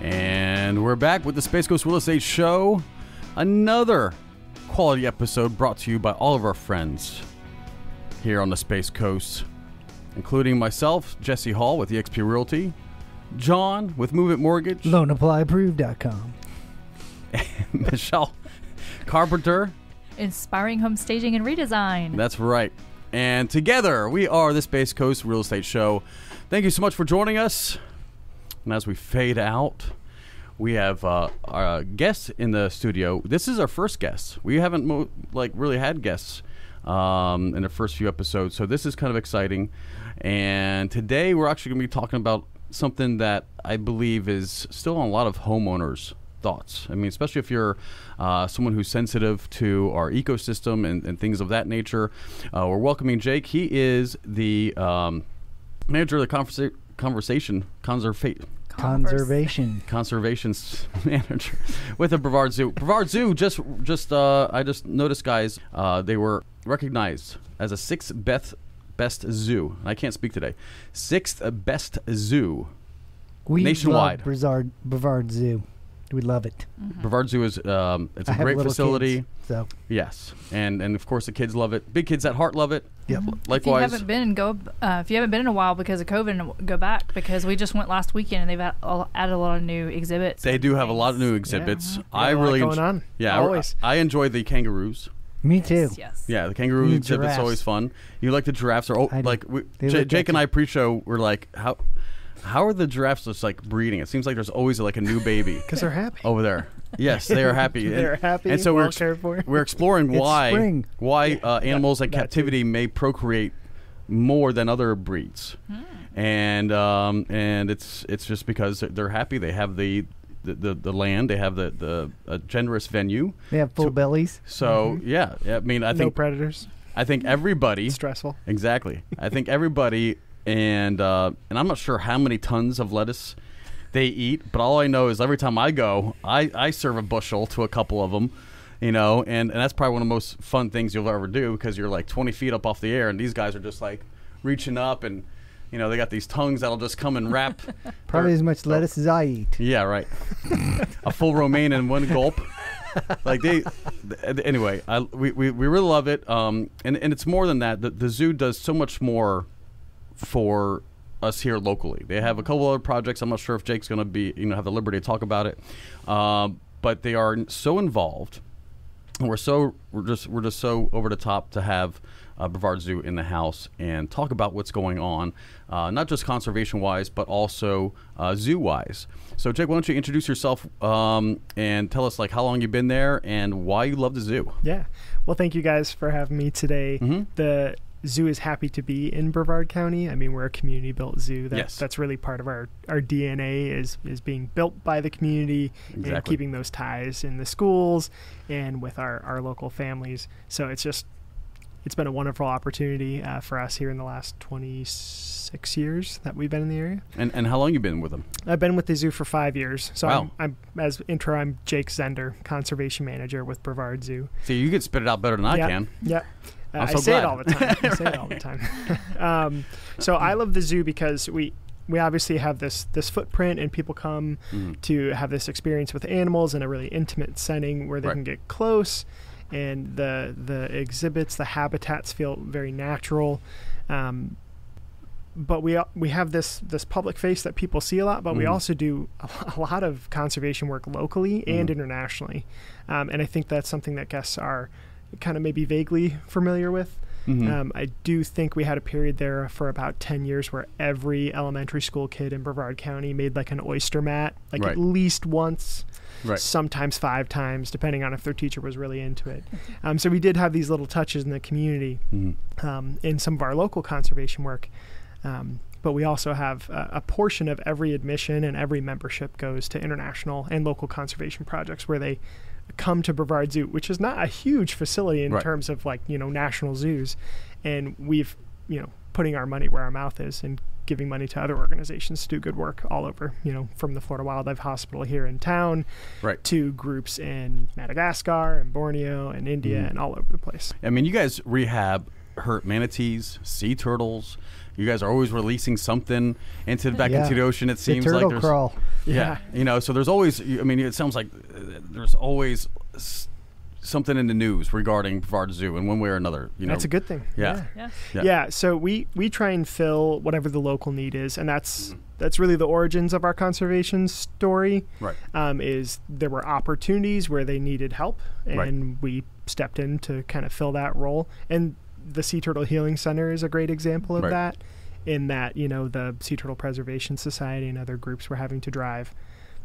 And we're back with the Space Coast Real Estate Show. Another quality episode brought to you by all of our friends here on the Space Coast, including myself, Jesse Hall with eXp Realty, John with Move It Mortgage, LoanApplyApproved.com. Michelle Carpenter. Inspiring home staging and redesign. That's right. And together we are the Space Coast Real Estate Show. Thank you so much for joining us. And as we fade out, we have uh, our guest in the studio. This is our first guest. We haven't mo- like really had guests um, in the first few episodes, so this is kind of exciting. And today we're actually going to be talking about something that I believe is still on a lot of homeowners' thoughts. I mean, especially if you're uh, someone who's sensitive to our ecosystem and, and things of that nature. Uh, we're welcoming Jake. He is the um, manager of the conversa- conversation conservation Conservation. conservations manager with the Brevard Zoo. Brevard Zoo just just uh, I just noticed, guys, uh, they were recognized as a sixth best best zoo. I can't speak today. Sixth best zoo. We Nationwide. Brevard, Brevard Zoo. We love it. Brevard Zoo is um, it's a I great little facility. kids, so Yes, and and of course the kids love it. Big kids at heart love it. Yep. If you Likewise, haven't been, go. Uh, if you haven't been in a while because of COVID, go back because we just went last weekend and they've added a lot of new exhibits. they do have a lot of new exhibits. I Got a lot really going enj- on. Yeah, I- Always. I, enjoy the kangaroos. me too. Yes. yes. Yeah, the kangaroo You exhibit's always fun. You like the giraffes? Are oh, like we, J- Jake and I pre-show were like, how how are the giraffes just like breeding? It seems like there's always like a new baby because they're happy. over there. Yes, they are happy. They're and, happy, and so we're ex- for. we're exploring why why uh, animals in that captivity may procreate more than other breeds, and um, and it's it's just because they're- they're happy. They have the the, the, the land. They have the the a generous venue. They have full So- bellies. So yeah, I mean, I no think no predators. I think everybody Stressful. Exactly. I think everybody and uh, and I'm not sure how many tons of lettuce they eat, but all I know is every time I go, I, I serve a bushel to a couple of them, you know, and, and that's probably one of the most fun things you'll ever do because you're like 20 feet up off the air, and these guys are just like reaching up, and you know they got these tongues that'll just come and wrap. Probably their- as much lettuce as I eat. yeah, right. a full romaine in one gulp. like they, th- anyway, I, we, we, we really love it. Um, and, and it's more than that. The, the zoo does so much more for us here locally. They have a couple other projects. I'm not sure if Jake's going to be, you know, have the liberty to talk about it. Um, but they are so involved and we're so we're just we're just so over the top to have uh, Brevard Zoo in the house and talk about what's going on, uh, not just conservation wise, but also uh, zoo wise. So, Jake, why don't you introduce yourself um, and tell us like how long you've been there and why you love the zoo? Yeah. Well, thank you guys for having me today. Mhm. The zoo is happy to be in Brevard County. I mean, we're a community-built zoo. That, Yes. That's really part of our, our DNA is is being built by the community and keeping those ties in the schools and with our, our local families. So it's just it's been a wonderful opportunity uh, for us here in the last 26 years that we've been in the area. And and how long you been with them? I've been with the zoo for five years. So Wow. I'm, I'm as intro. I'm Jake Zender, conservation manager with Brevard Zoo. See, you can spit it out better than I can. Yeah. Uh, I'm I say glad. it all the time. I say it all the time. um, so I love the zoo because we we obviously have this this footprint and people come Mhm. to have this experience with animals in a really intimate setting where they Right. can get close and the the exhibits the habitats feel very natural um, but we we have this this public face that people see a lot but we Mhm. also do a, a lot of conservation work locally and Mhm. internationally um, and I think that's something that guests are kind of maybe vaguely familiar with Mhm. um, I do think we had a period there for about 10 years where every elementary school kid in Brevard County made like an oyster mat, like Right. at least once, Right. sometimes five times, depending on if their teacher was really into it. Um, so we did have these little touches in the community Mhm. um, in some of our local conservation work. Um, but we also have a portion of every admission and every membership goes to international and local conservation projects where they come to Brevard Zoo, which is not a huge facility in Right. terms of like you know national zoos, and we've you know putting our money where our mouth is and giving money to other organizations to do good work all over. You know, from the Florida Wildlife Hospital here in town, Right. to groups in Madagascar and Borneo and India Mhm. and all over the place. I mean, you guys rehab hurt manatees, sea turtles. You guys are always releasing something into the back Yeah. into the ocean. It The seems like turtle there's crawl. yeah. you know. So there's always. I mean, it sounds like uh, there's always s- something in the news regarding Brevard Zoo in one way or another. You know, That's a good thing. Yeah. Yeah. Yeah. Yeah. so we we try and fill whatever the local need is, and that's Mm-hmm. that's really the origins of our conservation story. Right. Um, is there were opportunities where they needed help, and Right. we stepped in to kind of fill that role. And the Sea Turtle Healing Center is a great example of Right. that. In that you know the Sea Turtle Preservation Society and other groups were having to drive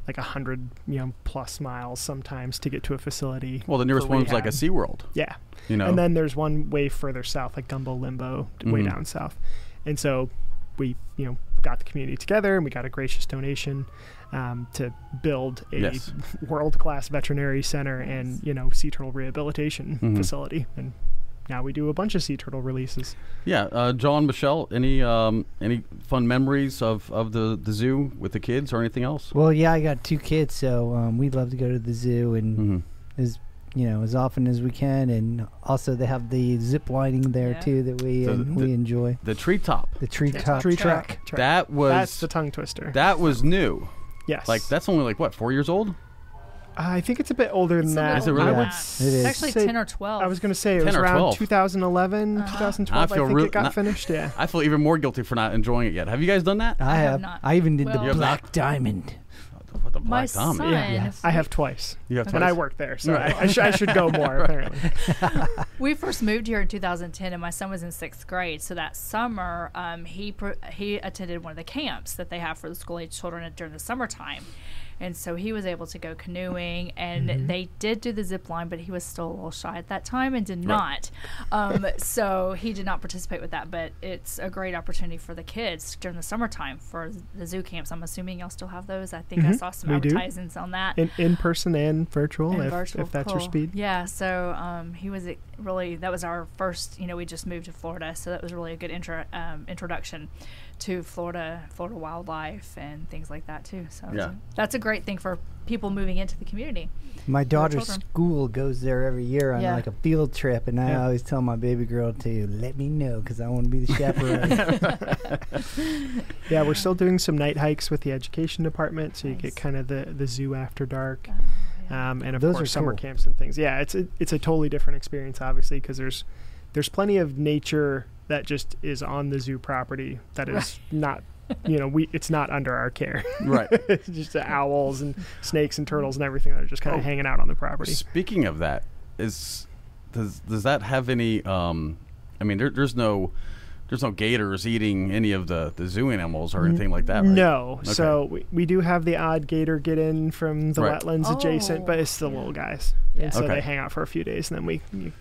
like a hundred you know plus miles sometimes to get to a facility. Well, the nearest for one's like a. SeaWorld. Yeah. You know. And then there's one way further south, like Gumbo Limbo, d- way down south. And so we, you know, got the community together and we got a gracious donation um, to build a Yes. world class veterinary center and, you know, sea turtle rehabilitation Mhm. facility. And now we do a bunch of sea turtle releases. Yeah, uh, John, Michelle, any um, any fun memories of, of the, the zoo with the kids or anything else? Well, yeah, I got two kids, so um, we'd love to go to the zoo and hmm as you know as often as we can. And also they have the zip lining there Yeah. too that we The- uh, the- we enjoy. The treetop. The tree Yeah, top tree track. track. track. That was That's the tongue twister. that was new. yes. Like that's only like what four years old? I think it's a bit older than a that. bit it really? I would. It is. It's actually say- 10 or 12. I was going to say it 10 was or around 12. 2011, Uh-huh. 2012. I, feel think real- it got not- finished. Yeah. I feel even more guilty for not enjoying it yet. Have you guys done that? I I have have. not. I even did Well- the You have black not? diamond. What the My black Tom? son, Yeah. Yes. I have twice. You have And I twice? work there, so Right. I, I, sh- I should go more, apparently. We first moved here in 2010, and my son was in sixth grade. So that summer, um, he pr- he attended one of the camps that they have for the school age children during the summertime, and so he was able to go canoeing. And Mm-hmm. they did do the zip line, but he was still a little shy at that time and did not. Um, so he did not participate with that. But it's a great opportunity for the kids during the summertime for the zoo camps. I'm assuming y'all still have those. I think I Mhm, saw some we do. advertisements on that. In, in person and virtual, And if, virtual, if that's your speed. Yeah, so um, he was really that was our first. You know, we just moved to Florida, so that was really a good intro, um, introduction to Florida, Florida wildlife, and things like that too. So it was Yeah. a- that's a great thing for people moving into the community. My daughter's school goes there every year on Yeah. like a field trip, and I always tell my baby girl to let me know because I want to be the chaperone. Yeah, we're still doing some night hikes with the education department, so you get kind of the, the zoo after dark. Um, and of Those are course, summer cool. camps and things. Yeah, it's a, it's a totally different experience, obviously, because there's there's plenty of nature that just is on the zoo property that is Right. not, you know, we it's not under our care. Right. it's just the owls and snakes and turtles and everything that are just kind Oh. of hanging out on the property. Speaking of that, is does does that have any? Um, I mean, there, there's no there's no gators eating any of the, the zoo animals or anything like that, right? No. Okay. So we, we do have the odd gator get in from the Right. wetlands adjacent, but Oh, it's the little guys. Yeah. And so Okay. they hang out for a few days and then we, we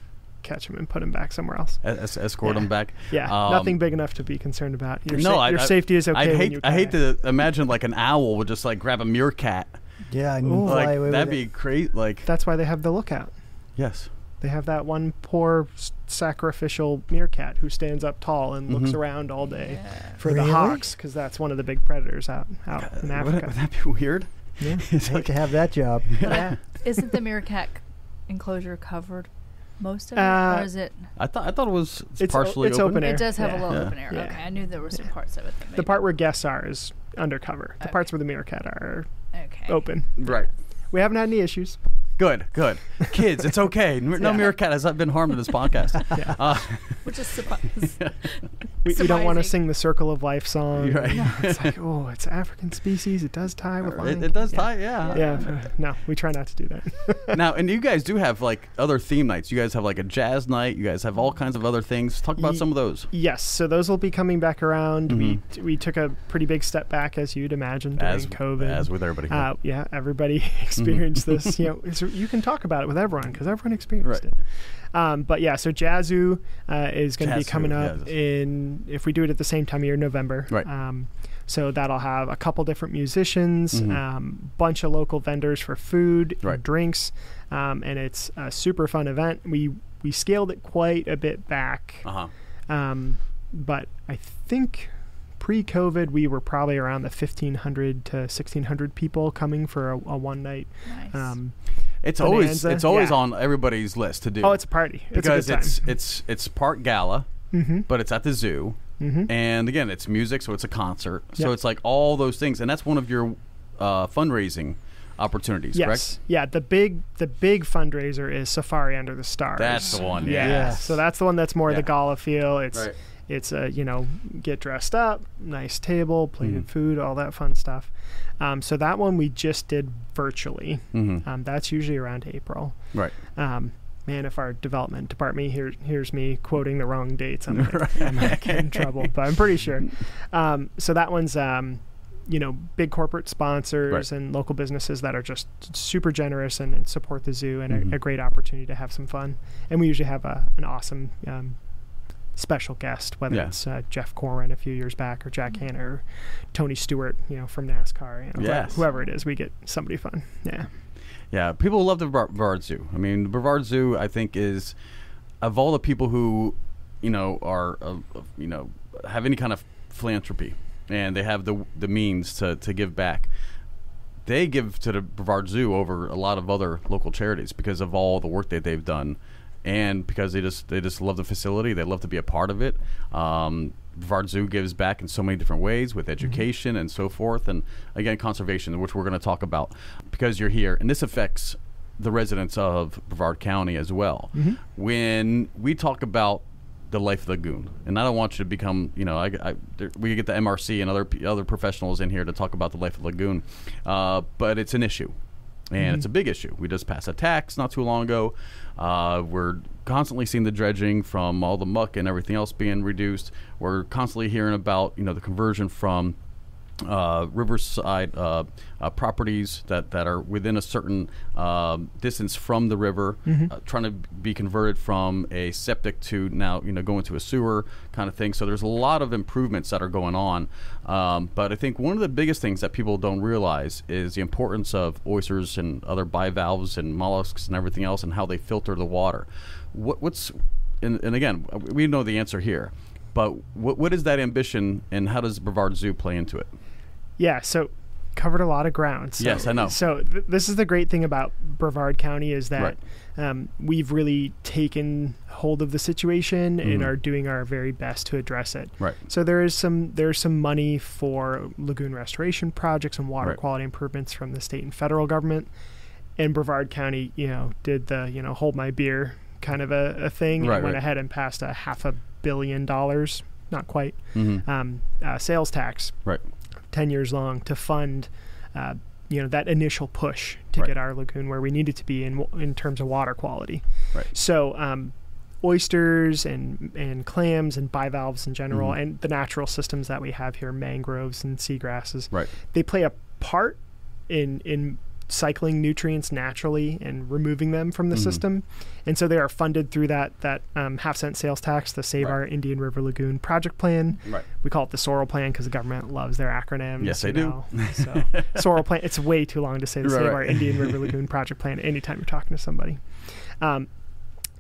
catch them and put them back somewhere else. Es- escort Yeah. them back. Yeah, Um, nothing big enough to be concerned about. Your, no, sa- I, your I- safety is okay. I'd hate I hate to imagine like an owl would just like grab a meerkat. yeah, and Ooh. Like that'd with be great. Like That's why they have the lookout. yes, They have that one poor sacrificial meerkat who stands up tall and looks Mhm. around all day Yeah. for Really? the hawks because that's one of the big predators out out in Uh, Wouldn't- Africa. Would that be weird? Yeah. It's I'd like- like to have that job. yeah. Isn't the meerkat enclosure covered most of it, Uh, or is it? I thought I thought it was It's o- partially it's open. open air. It does have Yeah. a little Yeah. open air. Yeah. Okay, I knew there were some parts of it. That The part where guests are is undercover. The parts where the meerkat are okay. open. Right. We haven't had any issues. Good. Good. Kids, it's okay. No Yeah. meerkat has been harmed in this podcast. Yeah. Uh, Which is surprise. We, we don't want to sing the Circle of Life song. You're right. it's like, oh, it's African species. It does tie with it, Lion it does King." tie. Yeah. Yeah. yeah. No, we try not to do that. now, and you guys do have like other theme nights. You guys have like a jazz night. You guys have all kinds of other things. Talk about Ye- some of those. yes. So those will be coming back around. Mhm. We we took a pretty big step back, as you'd imagine, during As COVID. as with everybody. Uh, yeah, everybody experienced this. You know, it's, you can talk about it with everyone because everyone experienced Right. it. Um, but yeah, so Jazzoo uh, is going to be coming up yes. in if we do it at the same time of year, November. Right. Um, so that'll have a couple different musicians, Mhm. um, bunch of local vendors for food, and drinks, um, and it's a super fun event. We we scaled it quite a bit back, uh huh. um, but I think pre-COVID we were probably around the 1,500 to 1,600 people coming for a, a one night. Nice. Um, It's always it's always yeah. on everybody's list to do. oh, it's a party! It's because a good time. it's it's it's part gala Mm-hmm. but it's at the zoo. Mm-hmm. And again, it's music, so it's a concert. So Yep. it's like all those things, and that's one of your uh, fundraising opportunities, Yes. correct? Yeah. The big the big fundraiser is Safari Under the Stars. That's the one. Yeah. Yeah. Yes. So that's the one that's more Yeah. the gala feel. It's Right. It's a you know get dressed up, nice table, plated Mhm. food, all that fun stuff. Um, so that one we just did virtually. Mm-hmm. Um, that's usually around April. Right. Um, man, if our development department here hears me quoting the wrong dates, I'm gonna, I might get in trouble. But I'm pretty sure. Um, so that one's um, you know big corporate sponsors Right. and local businesses that are just super generous and, and support the zoo and Mhm. a, a great opportunity to have some fun. And we usually have a, an awesome. Um, Special guest, whether Yeah. it's uh, Jeff Corwin a few years back, or Jack Hanna, or Tony Stewart, you know, from NASCAR, you know, whoever- Yes. whoever it is, we get somebody fun. Yeah, Yeah, people love the Brevard Brevard Zoo. I mean, the Brevard Zoo, I think, is of all the people who, you know, are, uh, you know, have any kind of philanthropy and they have the the means to to give back. They give to the Brevard Zoo over a lot of other local charities because of all the work that they've done, and because they just they just love the facility. They love to be a part of it. Um, Brevard Zoo gives back in so many different ways with education and so forth, and again conservation, which we're going to talk about because you're here, and this affects the residents of Brevard County as well. When we talk about the Life of Lagoon, and I don't want you to become, you know, I, I, we get the MRC and other other professionals in here to talk about the Life of Lagoon, uh, but it's an issue, and it's a big issue. We just passed a tax not too long ago. Uh, we're constantly seeing the dredging from all the muck and everything else being reduced. We're constantly hearing about, you know, the conversion from uh, riverside uh, uh, properties that, that are within a certain um, distance from the river, uh, trying to be converted from a septic to now you know going to a sewer kind of thing. So there's a lot of improvements that are going on. Um, but I think one of the biggest things that people don't realize is the importance of oysters and other bivalves and mollusks and everything else and how they filter the water. What, what's and, and again, we know the answer here. But what, what is that ambition, and how does Brevard Zoo play into it? Yeah, so covered a lot of ground. So, Yes, I know. So th- this is the great thing about Brevard County is that um, we've really taken hold of the situation and Mhm. are doing our very best to address it. Right. So there is some there's some money for lagoon restoration projects and water Right. quality improvements from the state and federal government. And Brevard County, you know, did the you know hold my beer kind of a, a thing Right, and went right. ahead and passed a half a billion dollars, not quite, Mm-hmm. um, uh, sales tax Right. 10 years long to fund uh, you know that initial push to Right. get our lagoon where we needed to be in in terms of water quality Right. so um, oysters and and clams and bivalves in general Mhm. and the natural systems that we have here mangroves and seagrasses Right. they play a part in in cycling nutrients naturally and removing them from the Mhm. system and so they are funded through that that um, half cent sales tax the save Right. our indian river lagoon project plan Right. we call it the SOIRL Plan because the government loves their acronyms. Yes, they do. know. so SOIRL Plan. It's way too long to say the Right, Save right. Our Indian River Lagoon Project Plan anytime you're talking to somebody. Um,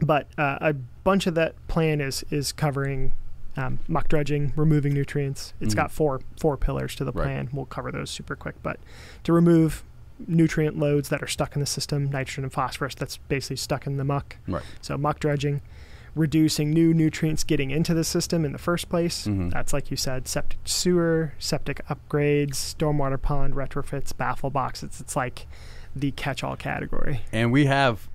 but uh, a bunch of that plan is is covering um, muck dredging, removing nutrients. It's Mhm. got four four pillars to the plan. We'll cover those super quick. But to remove nutrient loads that are stuck in the system, nitrogen and phosphorus that's basically stuck in the muck. Right. So muck dredging, reducing new nutrients getting into the system in the first place. Mhm. That's like you said, septic sewer, septic upgrades, stormwater pond retrofits, baffle boxes. It's like the catch-all category. And we have,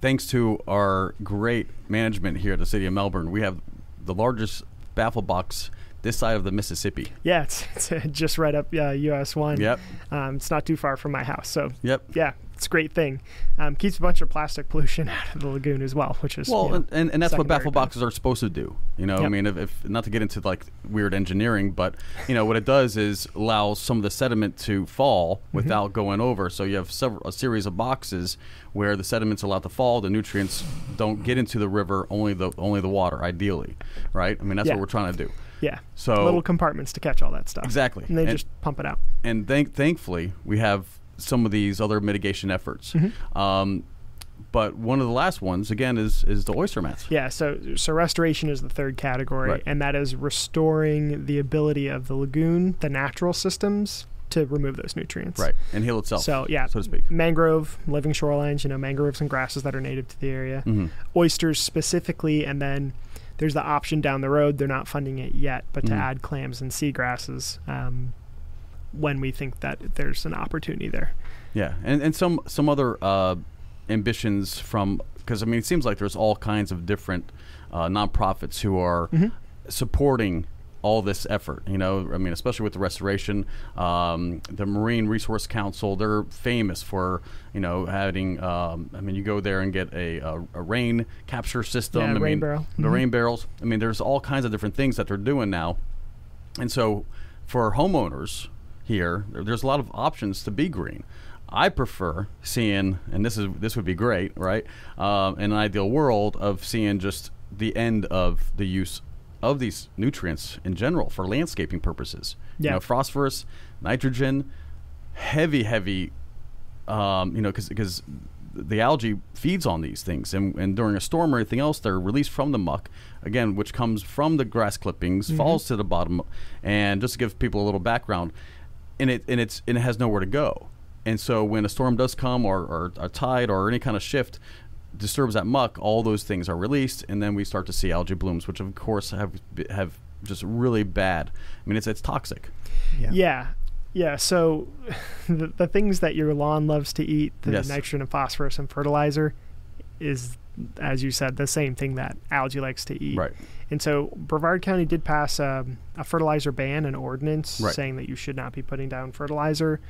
thanks to our great management here at the city of Melbourne, we have the largest baffle box this side of the Mississippi. Yeah, it's, it's uh, just right up uh, US one. Yep. Um, it's not too far from my house, so Yep. yeah, it's a great thing. Um, keeps a bunch of plastic pollution out of the lagoon as well, which is Well, you know, and, and, and that's what baffle benefit. boxes are supposed to do. You know, I mean, if, if not to get into like weird engineering, but you know what it does is allows some of the sediment to fall Mm-hmm. without going over. So you have several a series of boxes where the sediment's allowed to fall, the nutrients don't get into the river, only the only the water, ideally, right? I mean, that's Yeah. what we're trying to do. Yeah, So little compartments to catch all that stuff. exactly, and they And- just pump it out. and thank thankfully we have some of these other mitigation efforts. Mm-hmm. Um, but one of the last ones again is is the oyster mats. Yeah, so so restoration is the third category, Right. and that is restoring the ability of the lagoon, the natural systems, to remove those nutrients. Right, and heal itself. So yeah, so to speak. mangrove, living shorelines, you know, mangroves and grasses that are native to the area, hmm oysters specifically, and then there's the option down the road. They're not funding it yet, but to Mhm. add clams and seagrasses um, when we think that there's an opportunity there. Yeah, and and some some other uh, ambitions from because I mean it seems like there's all kinds of different uh, nonprofits who are Mhm. supporting all this effort. You know, I mean, especially with the restoration, um, the Marine Resource Council. They're famous for you know having. Um, I mean, you go there and get a, a, a rain capture system. Yeah, I rain mean, barrel. The Mhm. rain barrels. I mean, there's all kinds of different things that they're doing now, and so for homeowners here, there's a lot of options to be green. I prefer seeing, and this is this would be great, right? Um, in an ideal world of seeing just the end of the use of these nutrients in general for landscaping purposes. You know, phosphorus, nitrogen, heavy, heavy. Um, you know, because the algae feeds on these things, and, and during a storm or anything else, they're released from the muck again, which comes from the grass clippings, falls to the bottom, and just to give people a little background, and it and it's and it has nowhere to go. And so when a storm does come, or, or a tide, or any kind of shift disturbs that muck, all those things are released, and then we start to see algae blooms, which of course have have just really bad. I mean, it's it's toxic. Yeah. Yeah. So the, the things that your lawn loves to eat, the Yes. nitrogen and phosphorus and fertilizer, is, as you said, the same thing that algae likes to eat. Right. And so Brevard County did pass um, a fertilizer ban, an ordinance Right. saying that you should not be putting down fertilizer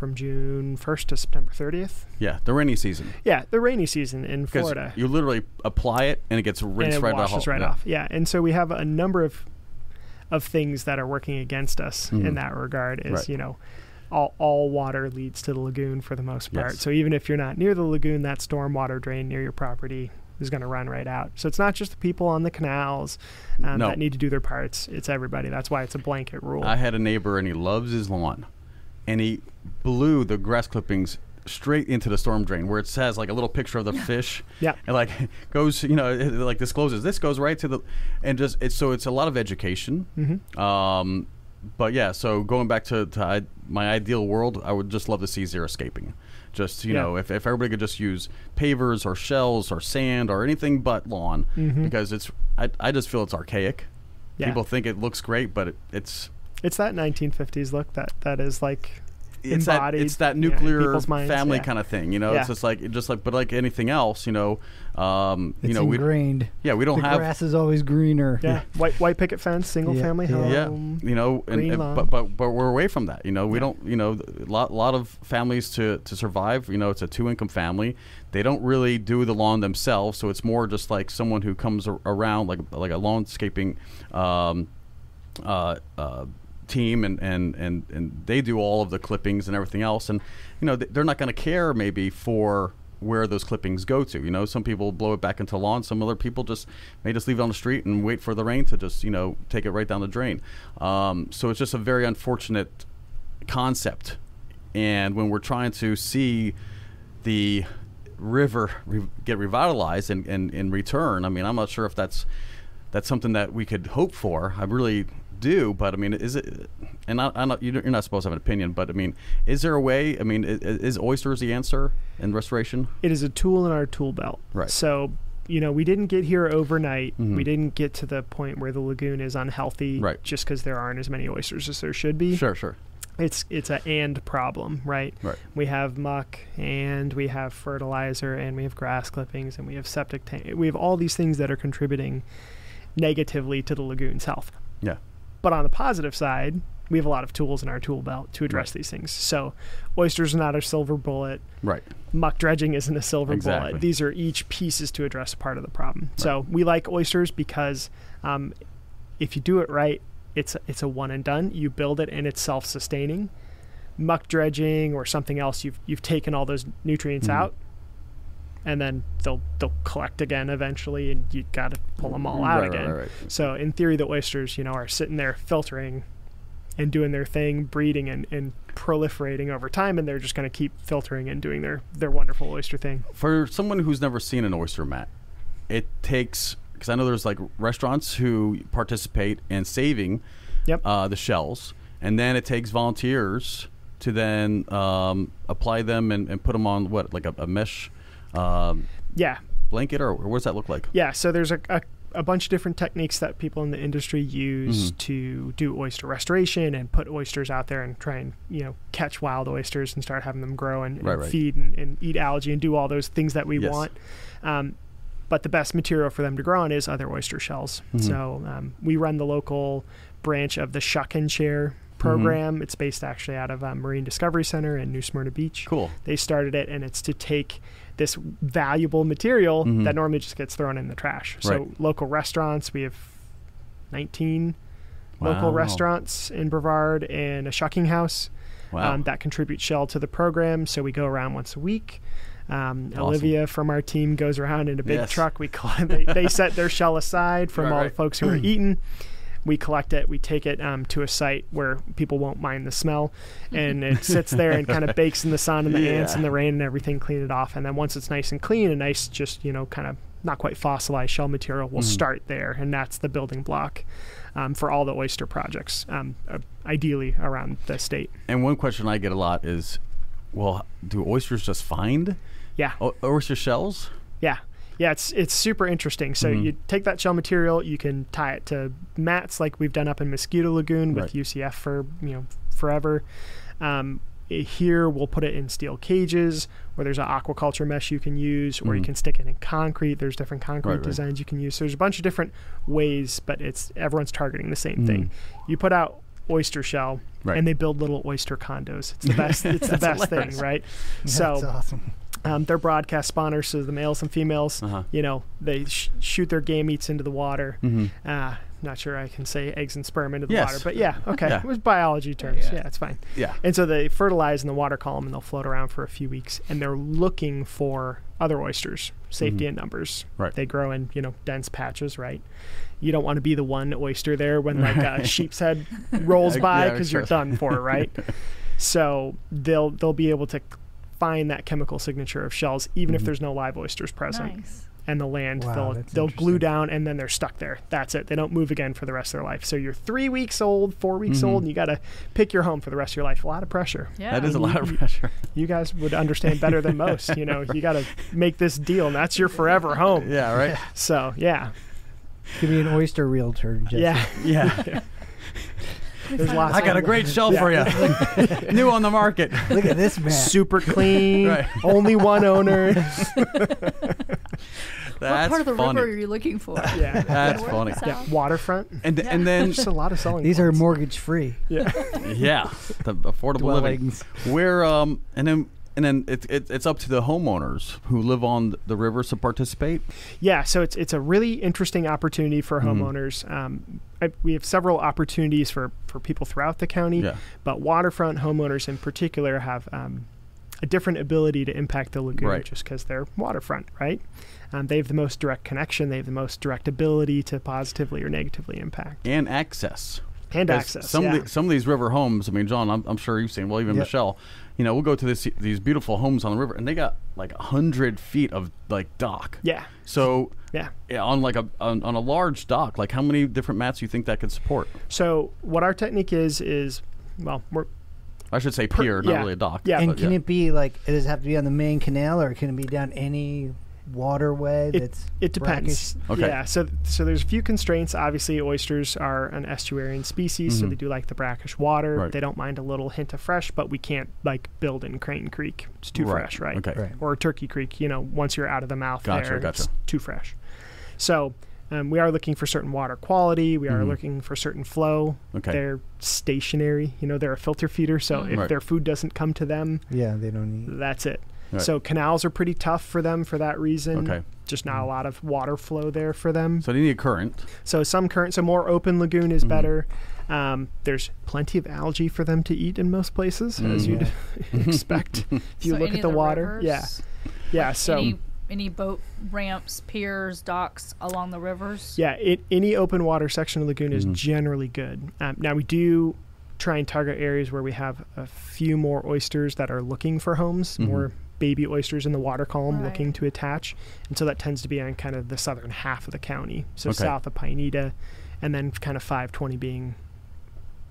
from June 1st to September 30th. Yeah, the rainy season. Yeah, the rainy season in Florida. you literally apply it and it gets rinsed and it right washes off. right yeah. off. Yeah, and so we have a number of of things that are working against us Mhm. in that regard. Is Right. you know, all all water leads to the lagoon for the most part. Yes. So even if you're not near the lagoon, that storm water drain near your property is going to run right out. So it's not just the people on the canals um, No. that need to do their parts. It's everybody. That's why it's a blanket rule. I had a neighbor and he loves his lawn, and he blew the grass clippings straight into the storm drain where it says like a little picture of the fish. Yeah. And like goes, you know, it, like discloses this goes right to the, and just it's so it's a lot of education. Mhm. Um, but yeah, so going back to, to I, my ideal world, I would just love to see xeriscaping Just you Yeah. know, if, if everybody could just use pavers or shells or sand or anything but lawn, Mhm. because it's I, I just feel it's archaic. Yeah. People think it looks great, but it, it's It's that 1950s look that that is like it's that embodied, it's that nuclear people's minds, family yeah. kind of thing, you know. Yeah. It's just like just like but like anything else, you know. Um, It's you know, we ingrained. yeah we don't the have grass is always greener. yeah, white white picket fence, single Yeah, family home. yeah you know and, and- but but but we're away from that. You know, we Yeah. don't you know a lot lot of families to to survive. You know, it's a two income family. They don't really do the lawn themselves, so it's more just like someone who comes ar- around like like a landscaping. Um, uh, uh, team and, and, and, and they do all of the clippings and everything else. And you know they're not going to care maybe for where those clippings go to you know? Some people blow it back into lawn. Some other people just may just leave it on the street and wait for the rain to just you know take it right down the drain. Um, so it's just a very unfortunate concept. And when we're trying to see the river re- get revitalized and, and in return i mean i'm not sure if that's that's something that we could hope for. I really do, but I mean, is it? And I, I'm not, you're not supposed to have an opinion, but I mean, is there a way? I mean, is, is oysters the answer in restoration? it is a tool in our tool belt. Right. So, you know, we didn't get here overnight. Mhm. We didn't get to the point where the lagoon is unhealthy Right. just because there aren't as many oysters as there should be. Sure, sure, It's it's a and problem, right? right, We have muck and we have fertilizer and we have grass clippings and we have septic tank. We have all these things that are contributing negatively to the lagoon's health. yeah, But on the positive side, we have a lot of tools in our tool belt to address Right. these things. So, oysters are not a silver bullet. right, muck dredging isn't a silver Exactly. bullet. These are each pieces to address part of the problem. So we like oysters because um, if you do it right, it's it's a one and done. You build it and it's self sustaining. Muck dredging or something else, you've you've taken all those nutrients Mhm. out, and then they'll they'll collect again eventually, and you got to pull them all out right, again. Right, right, So in theory, the oysters, you know, are sitting there filtering and doing their thing, breeding and, and proliferating over time, and they're just going to keep filtering and doing their their wonderful oyster thing. For someone who's never seen an oyster mat, it takes because I know there's like restaurants who participate in saving Yep. uh, the shells, and then it takes volunteers to then um, apply them and, and put them on what like a, a mesh um, Yeah, blanket or, or what does that look like? yeah. So there's a, a a bunch of different techniques that people in the industry use Mhm. to do oyster restoration and put oysters out there and try and you know catch wild oysters and start having them grow and, and Right, feed and, and eat algae and do all those things that we Yes. want. Um, but the best material for them to grow on is other oyster shells. Mhm. So um, we run the local branch of the Shuck and Share program. It's based actually out of um, Marine Discovery Center in New Smyrna Beach. Cool. They started it, and it's to take this valuable material Mhm. that normally just gets thrown in the trash. So Right. local restaurants, we have 19 local restaurants in Brevard and a shucking house Wow. um, that contribute shell to the program. So we go around once a week. Um, Awesome. Olivia from our team goes around in a big Yes. truck. We call they, they set their shell aside from Right, all right. the folks who are eating. We collect it. We take it um, to a site where people won't mind the smell, and it sits there and kind of bakes in the sun and the ants and the rain and everything. Clean it off, and then once it's nice and clean, a nice just you know kind of not quite fossilized shell material will Mhm. start there, and that's the building block um, for all the oyster projects, um, uh, ideally around the state. and one question I get a lot is, well, do oysters just find Yeah. o- oyster shells? Yeah. Yeah, it's it's super interesting. So Mhm. you take that shell material, you can tie it to mats like we've done up in Mosquito Lagoon with Right. UCF for you know forever. Um, here we'll put it in steel cages, where there's an aquaculture mesh you can use, or you Mhm. can stick it in concrete. There's different concrete Right, right. designs you can use. So there's a bunch of different ways, but it's everyone's targeting the same Mhm. thing. You put out oyster shell, Right. and they build little oyster condos. It's the best. It's the best hilarious. thing, right? That's So awesome. Um, they're broadcast spawners, so the males and females Uh-huh. you know, they sh- shoot their gametes into the water. hmm Uh, not sure I can say eggs and sperm into the Yes. water, but yeah, okay. Yeah. It was biology terms. Yeah. Yeah. it's fine. Yeah. And so they fertilize in the water column and they'll float around for a few weeks and they're looking for other oysters, safety Mhm. in numbers. Right. They grow in, you know, dense patches, right? You don't want to be the one oyster there when like a sheepshead rolls Yeah, by yeah, because sure. you're done for, right? so they'll they'll be able to find that chemical signature of shells even if Mhm. there's no live oysters present Nice. and the land Wow, they'll they'll glue down and then they're stuck there that's it they don't move again for the rest of their life so you're three weeks old four weeks Mhm. old and you got to pick your home for the rest of your life a lot of pressure Yeah. That is a lot you- of you- pressure. you guys would understand better than most you know you got to make this deal and that's your forever home Yeah. Right. so yeah Give me an oyster realtor. Jesse. yeah Yeah. there's lots I got a great shell for you. New on the market. Look at this man. super clean Right. only one owner That's what part of the funny. river are you looking for? yeah That's funny. yeah waterfront And and then just a lot of selling These are mortgage free yeah yeah, the affordable living. dwellings. Where um and then and then it, it, it's up to the homeowners who live on the rivers to participate. Yeah, so it's it's a really interesting opportunity for Mhm. homeowners. Um, I, we have several opportunities for for people throughout the county, Yeah. but waterfront homeowners in particular have um, a different ability to impact the lagoon Right. just because they're waterfront, right? Um, they have the most direct connection. They have the most direct ability to positively or negatively impact And access. and access. Some yeah. of the, some of these river homes. I mean, John, I'm, I'm sure you've seen. Well, even Yep. Michelle. You know, we'll go to this these beautiful homes on the river, and they got like a hundred feet of like dock. yeah, So yeah. yeah, on like a on, on a large dock, like how many different mats do you think that could support? So what our technique is is, well, we're I should say Per- pier, not yeah. really a dock. Yeah. And but can it be like, does it have to be on the main canal or can it be down any waterway It- that's It depends. Okay. Yeah. So so there's a few constraints. Obviously, oysters are an estuarine species, so Mhm. they do like the brackish water. Right. They don't mind a little hint of fresh, but we can't like build in Crane Creek. It's too Right. fresh, right? Okay. Right. Or Turkey Creek. You know, once you're out of the mouth Gotcha, there, gotcha. it's too fresh. So. Um, we are looking for certain water quality. We are Mhm. looking for certain flow. Okay. They're stationary. You know, they're a filter feeder. So Mhm. if Right. their food doesn't come to them, yeah, they don't need. that's it. Right. So canals are pretty tough for them for that reason. Okay. Just not a lot of water flow there for them. So they need a current. So some current, so more open lagoon is Mhm. better. Um, there's plenty of algae for them to eat in most places, as Mhm. you'd expect. If you So look any at of the, water, rivers, yeah, yeah. So any, any boat ramps, piers, docks along the rivers. yeah, it, any open water section of lagoon is Mhm. generally good. Um, now we do try and target areas where we have a few more oysters that are looking for homes, Mhm. more baby oysters in the water column Right. looking to attach, and so that tends to be on kind of the southern half of the county, so Okay. south of Pineda, and then kind of 520 being.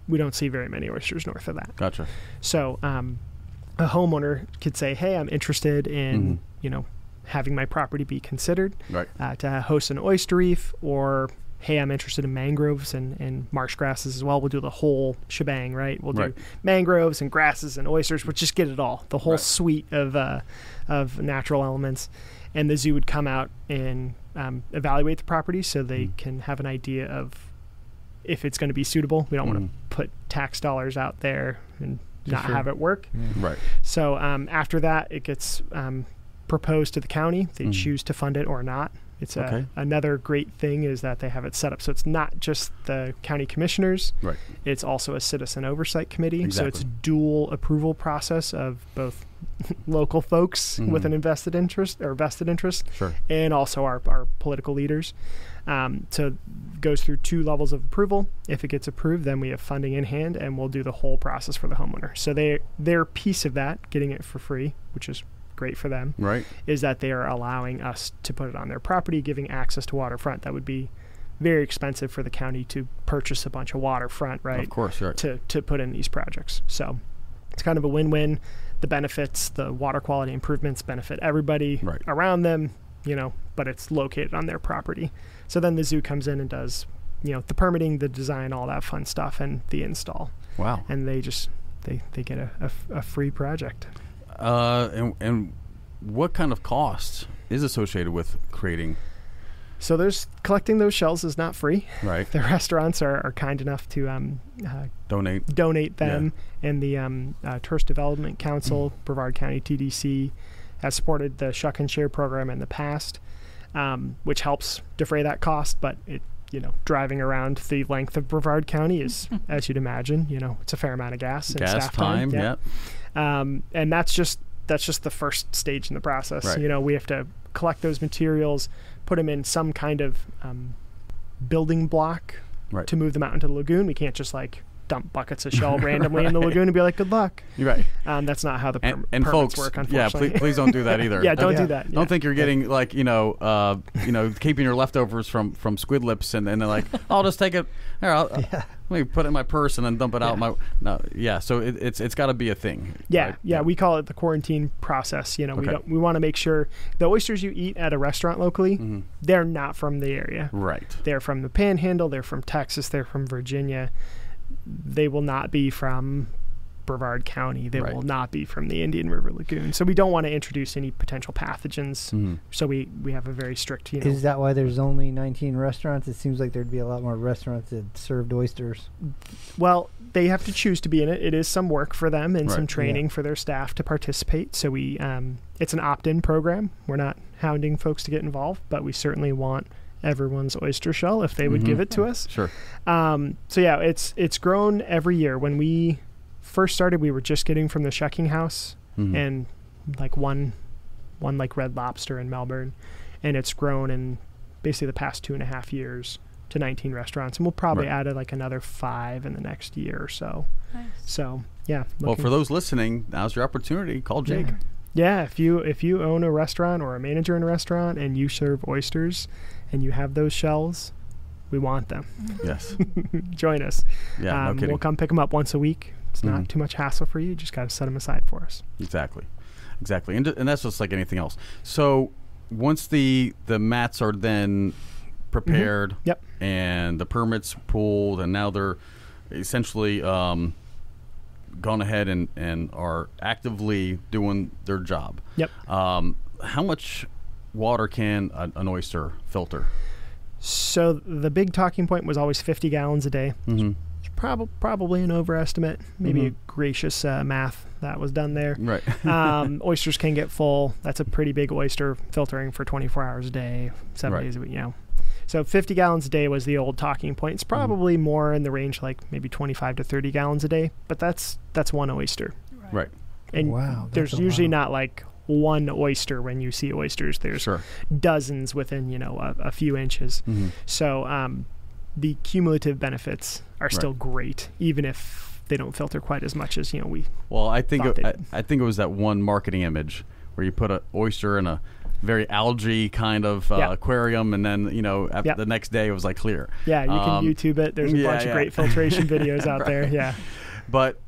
We don't see very many oysters north of that. Gotcha. So um, a homeowner could say, "Hey, I'm interested in Mhm. you know having my property be considered Right. uh, to host an oyster reef or hey i'm interested in mangroves and, and marsh grasses as well we'll do the whole shebang right we'll Right. do mangroves and grasses and oysters we'll just get it all the whole Right. suite of uh, of natural elements and the zoo would come out and um, evaluate the property so they Mm. can have an idea of if it's going to be suitable we don't want Mhm. to put tax dollars out there and not sure. have it work Right. so um, after that, it gets um, proposed to the county. They Mhm. choose to fund it or not. It's a, another great thing is that they have it set up so it's not just the county commissioners. Right. It's also a citizen oversight committee. So it's Exactly. dual approval process of both local folks with Mhm. an invested interest or vested interest Sure. and also our, our political leaders. Um, so it goes through two levels of approval. If it gets approved, then we have funding in hand, and we'll do the whole process for the homeowner. So they their piece of that, getting it for free, which is great for them, Right. is that they are allowing us to put it on their property, giving access to waterfront. That would be very expensive for the county to purchase a bunch of waterfront, right? Of course. Right. to, to put in these projects. So it's kind of a win win. The benefits, the water quality improvements benefit everybody Right. around them, you know, but it's located on their property. So then the zoo comes in and does, you know, the permitting, the design, all that fun stuff, and the install. Wow. And they just, they, they get a a free project. Uh, and and what kind of cost is associated with creating? So there's collecting those shells is not free. Right. The restaurants are, are kind enough to um, uh, Donate. donate them, and the um, uh, Tourist Development Council, Mm. Brevard County TDC, has supported the Shuck and Share program in the past, um, which helps defray that cost. But it, you know, driving around the length of Brevard County is, as you'd imagine, you know, it's a fair amount of gas and Gas staff time. Yeah. Um, and that's just that's just the first stage in the process. Right. You know, we have to collect those materials, put them in some kind of um, building block Right. to move them out into the lagoon. We can't just like dump buckets of shell randomly in the lagoon and be like, "Good luck." You're right. Um, that's not how the And, perm- and permits folks, work. yeah, please, please don't do that either. yeah, don't Yeah. do that. Don't think you're getting like you know, uh, you know, keeping your leftovers from from Squid Lips, and then they're like, I'll just take it. Here, I'll, Yeah. Let me put it in my purse and then dump it out. Yeah. My no, yeah. So it, it's it's got to be a thing. Yeah, right? yeah, we call it the quarantine process. You know, we don't we want to make sure the oysters you eat at a restaurant locally, Mhm. they're not from the area. Right. They're from the Panhandle. They're from Texas. They're from Virginia. They will not be from Brevard County. They Right. will not be from the Indian River Lagoon. So we don't want to introduce any potential pathogens. Mhm. So we, we have a very strict, you know. Is that why there's only 19 restaurants? It seems like there'd be a lot more restaurants that served oysters. well, they have to choose to be in it. It is some work for them and some Right. training for their staff to participate. So we, um, it's an opt-in program. We're not hounding folks to get involved, but we certainly want everyone's oyster shell if they would Mhm. give it to us. Sure. Um, so yeah, it's it's grown every year. When we first started, we were just getting from the shucking house Mhm. and like one one like red lobster in Melbourne, and it's grown in basically the past two and a half years to 19 restaurants, and we'll probably Right. add like another five in the next year or so. Nice. So yeah, well, for those listening, now's your opportunity. Call Jake. Yeah. yeah, if you if you own a restaurant or a manager in a restaurant and you serve oysters, and you have those shells, we want them. Yes. Join us. Yeah. no um, kidding. we'll come pick them up once a week. It's not too much hassle for you. You just got to set them aside for us. Exactly, exactly, and and that's just like anything else. So once the the mats are then prepared, Mm-hmm. Yep. and the permits pulled, and now they're essentially um, gone ahead and and are actively doing their job. Yep. Um, how much water can a, an oyster filter? So the big talking point was always 50 gallons a day. Mm-hmm. It's prob- probably an overestimate, maybe a Mhm. gracious uh, math that was done there. Right. um, oysters can get full. That's a pretty big oyster filtering for 24 hours a day, seven Right. days a week. You know, so 50 gallons a day was the old talking point. Mm-hmm. It's probably more in the range like maybe 25 to 30 gallons a day, but that's that's one oyster. right. And Wow, there's usually lot. not like one oyster when you see oysters. There's Sure. dozens within you know a, a few inches. Mm-hmm. So um, the cumulative benefits are Right. still great, even if they don't filter quite as much as you know we. Well, I think it, I. I think it was that one marketing image where you put an oyster in a very algae kind of uh, Yeah. aquarium, and then you know after Yeah. the next day it was like clear. Yeah, you can Um, YouTube it. There's a yeah, bunch of great filtration videos out there. Yeah, But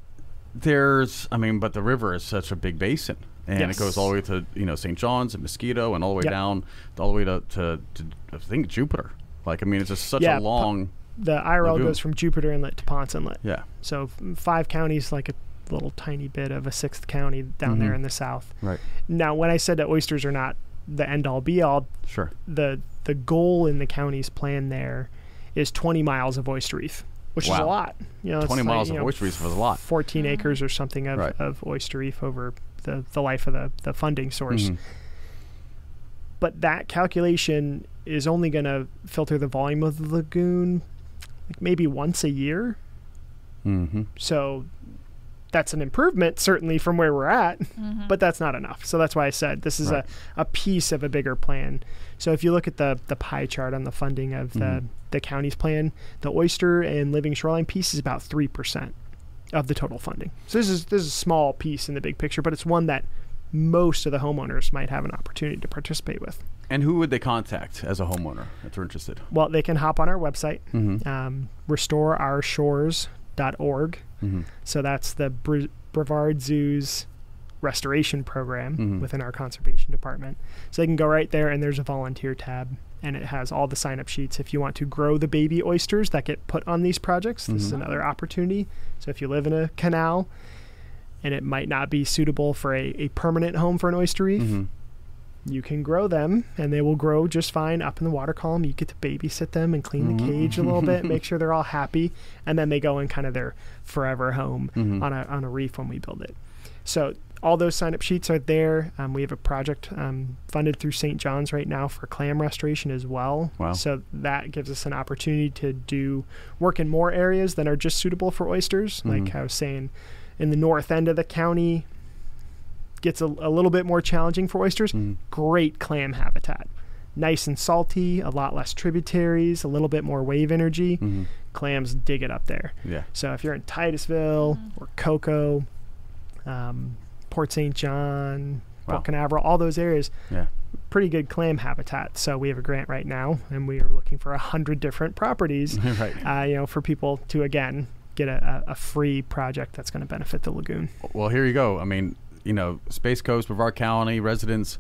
there's, I mean, but the river is such a big basin. and Yes. it goes all the way to you know St. John's and Mosquito, and all the way Yep. down all the way to, to, to I think Jupiter. Like I mean, it's just such Yeah, a pu- long. The IRL Lagoon. goes from Jupiter Inlet to Ponce Inlet. yeah, So five counties, like a little tiny bit of a sixth county down there Mhm. in the south. right. Now, when I said that oysters are not the end all be all, Sure. the the goal in the county's plan there is 20 miles of oyster reef, which is a lot. You know, 20 miles you of know, oyster reef was a lot. 14 acres or something of, Right. of oyster reef over the, the life of the, the funding source. Mhm. But that calculation is only going to filter the volume of the lagoon like maybe once a year. Mhm. So that's an improvement, certainly, from where we're at, Mhm. but that's not enough. So that's why I said this is Right. a, a piece of a bigger plan. So if you look at the, the pie chart on the funding of the, Mhm. the county's plan, the oyster and living shoreline piece is about 3% of the total funding. So this is, this is a small piece in the big picture, but it's one that most of the homeowners might have an opportunity to participate with. And who would they contact as a homeowner if they're interested? Well, they can hop on our website, Mm-hmm. um, restoreourshores.org. Mm-hmm. So that's the Br- Brevard Zoo's restoration program Mhm. within our conservation department. So they can go right there, and there's a volunteer tab, and it has all the sign up sheets. If you want to grow the baby oysters that get put on these projects, this is Mhm. another opportunity. So if you live in a canal and it might not be suitable for a, a permanent home for an oyster reef, Mm-hmm. You can grow them and they will grow just fine up in the water column. You get to babysit them and clean the Mhm. cage a little bit, make sure they're all happy, and then they go in kind of their forever home Mhm. on a on a reef when we build it. So all those sign up sheets are there. Um, we have a project um, funded through St. John's right now for clam restoration as well. Wow. So that gives us an opportunity to do work in more areas than are just suitable for oysters. Mhm. Like I was saying, in the north end of the county, gets a, a little bit more challenging for oysters. Mhm. Great clam habitat. Nice and salty, a lot less tributaries, a little bit more wave energy. Mhm. Clams dig it up there. Yeah. So if you're in Titusville or Cocoa, um, Port St. John, Wow. Port Canaveral, all those areas, Yeah. pretty good clam habitat. So we have a grant right now, and we are looking for a hundred different properties, right. uh, you know, for people to again get a, a, a free project that's going to benefit the lagoon. Well, here you go. I mean, you know, Space Coast, Brevard County residents.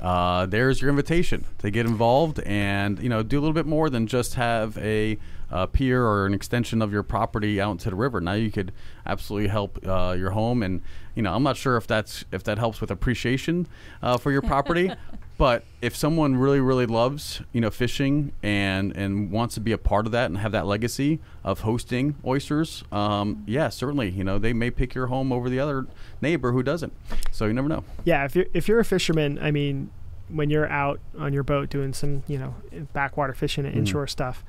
Uh, there's your invitation to get involved and you know do a little bit more than just have a, uh pier or an extension of your property out into the river. Now you could absolutely help uh, your home, and you know I'm not sure if that's if that helps with appreciation uh, for your property, but if someone really really loves you know fishing and and wants to be a part of that and have that legacy of hosting oysters, um, yeah, certainly you know they may pick your home over the other neighbor who doesn't. So you never know. Yeah, if you're if you're a fisherman, I mean, when you're out on your boat doing some you know backwater fishing and Mhm. inshore stuff,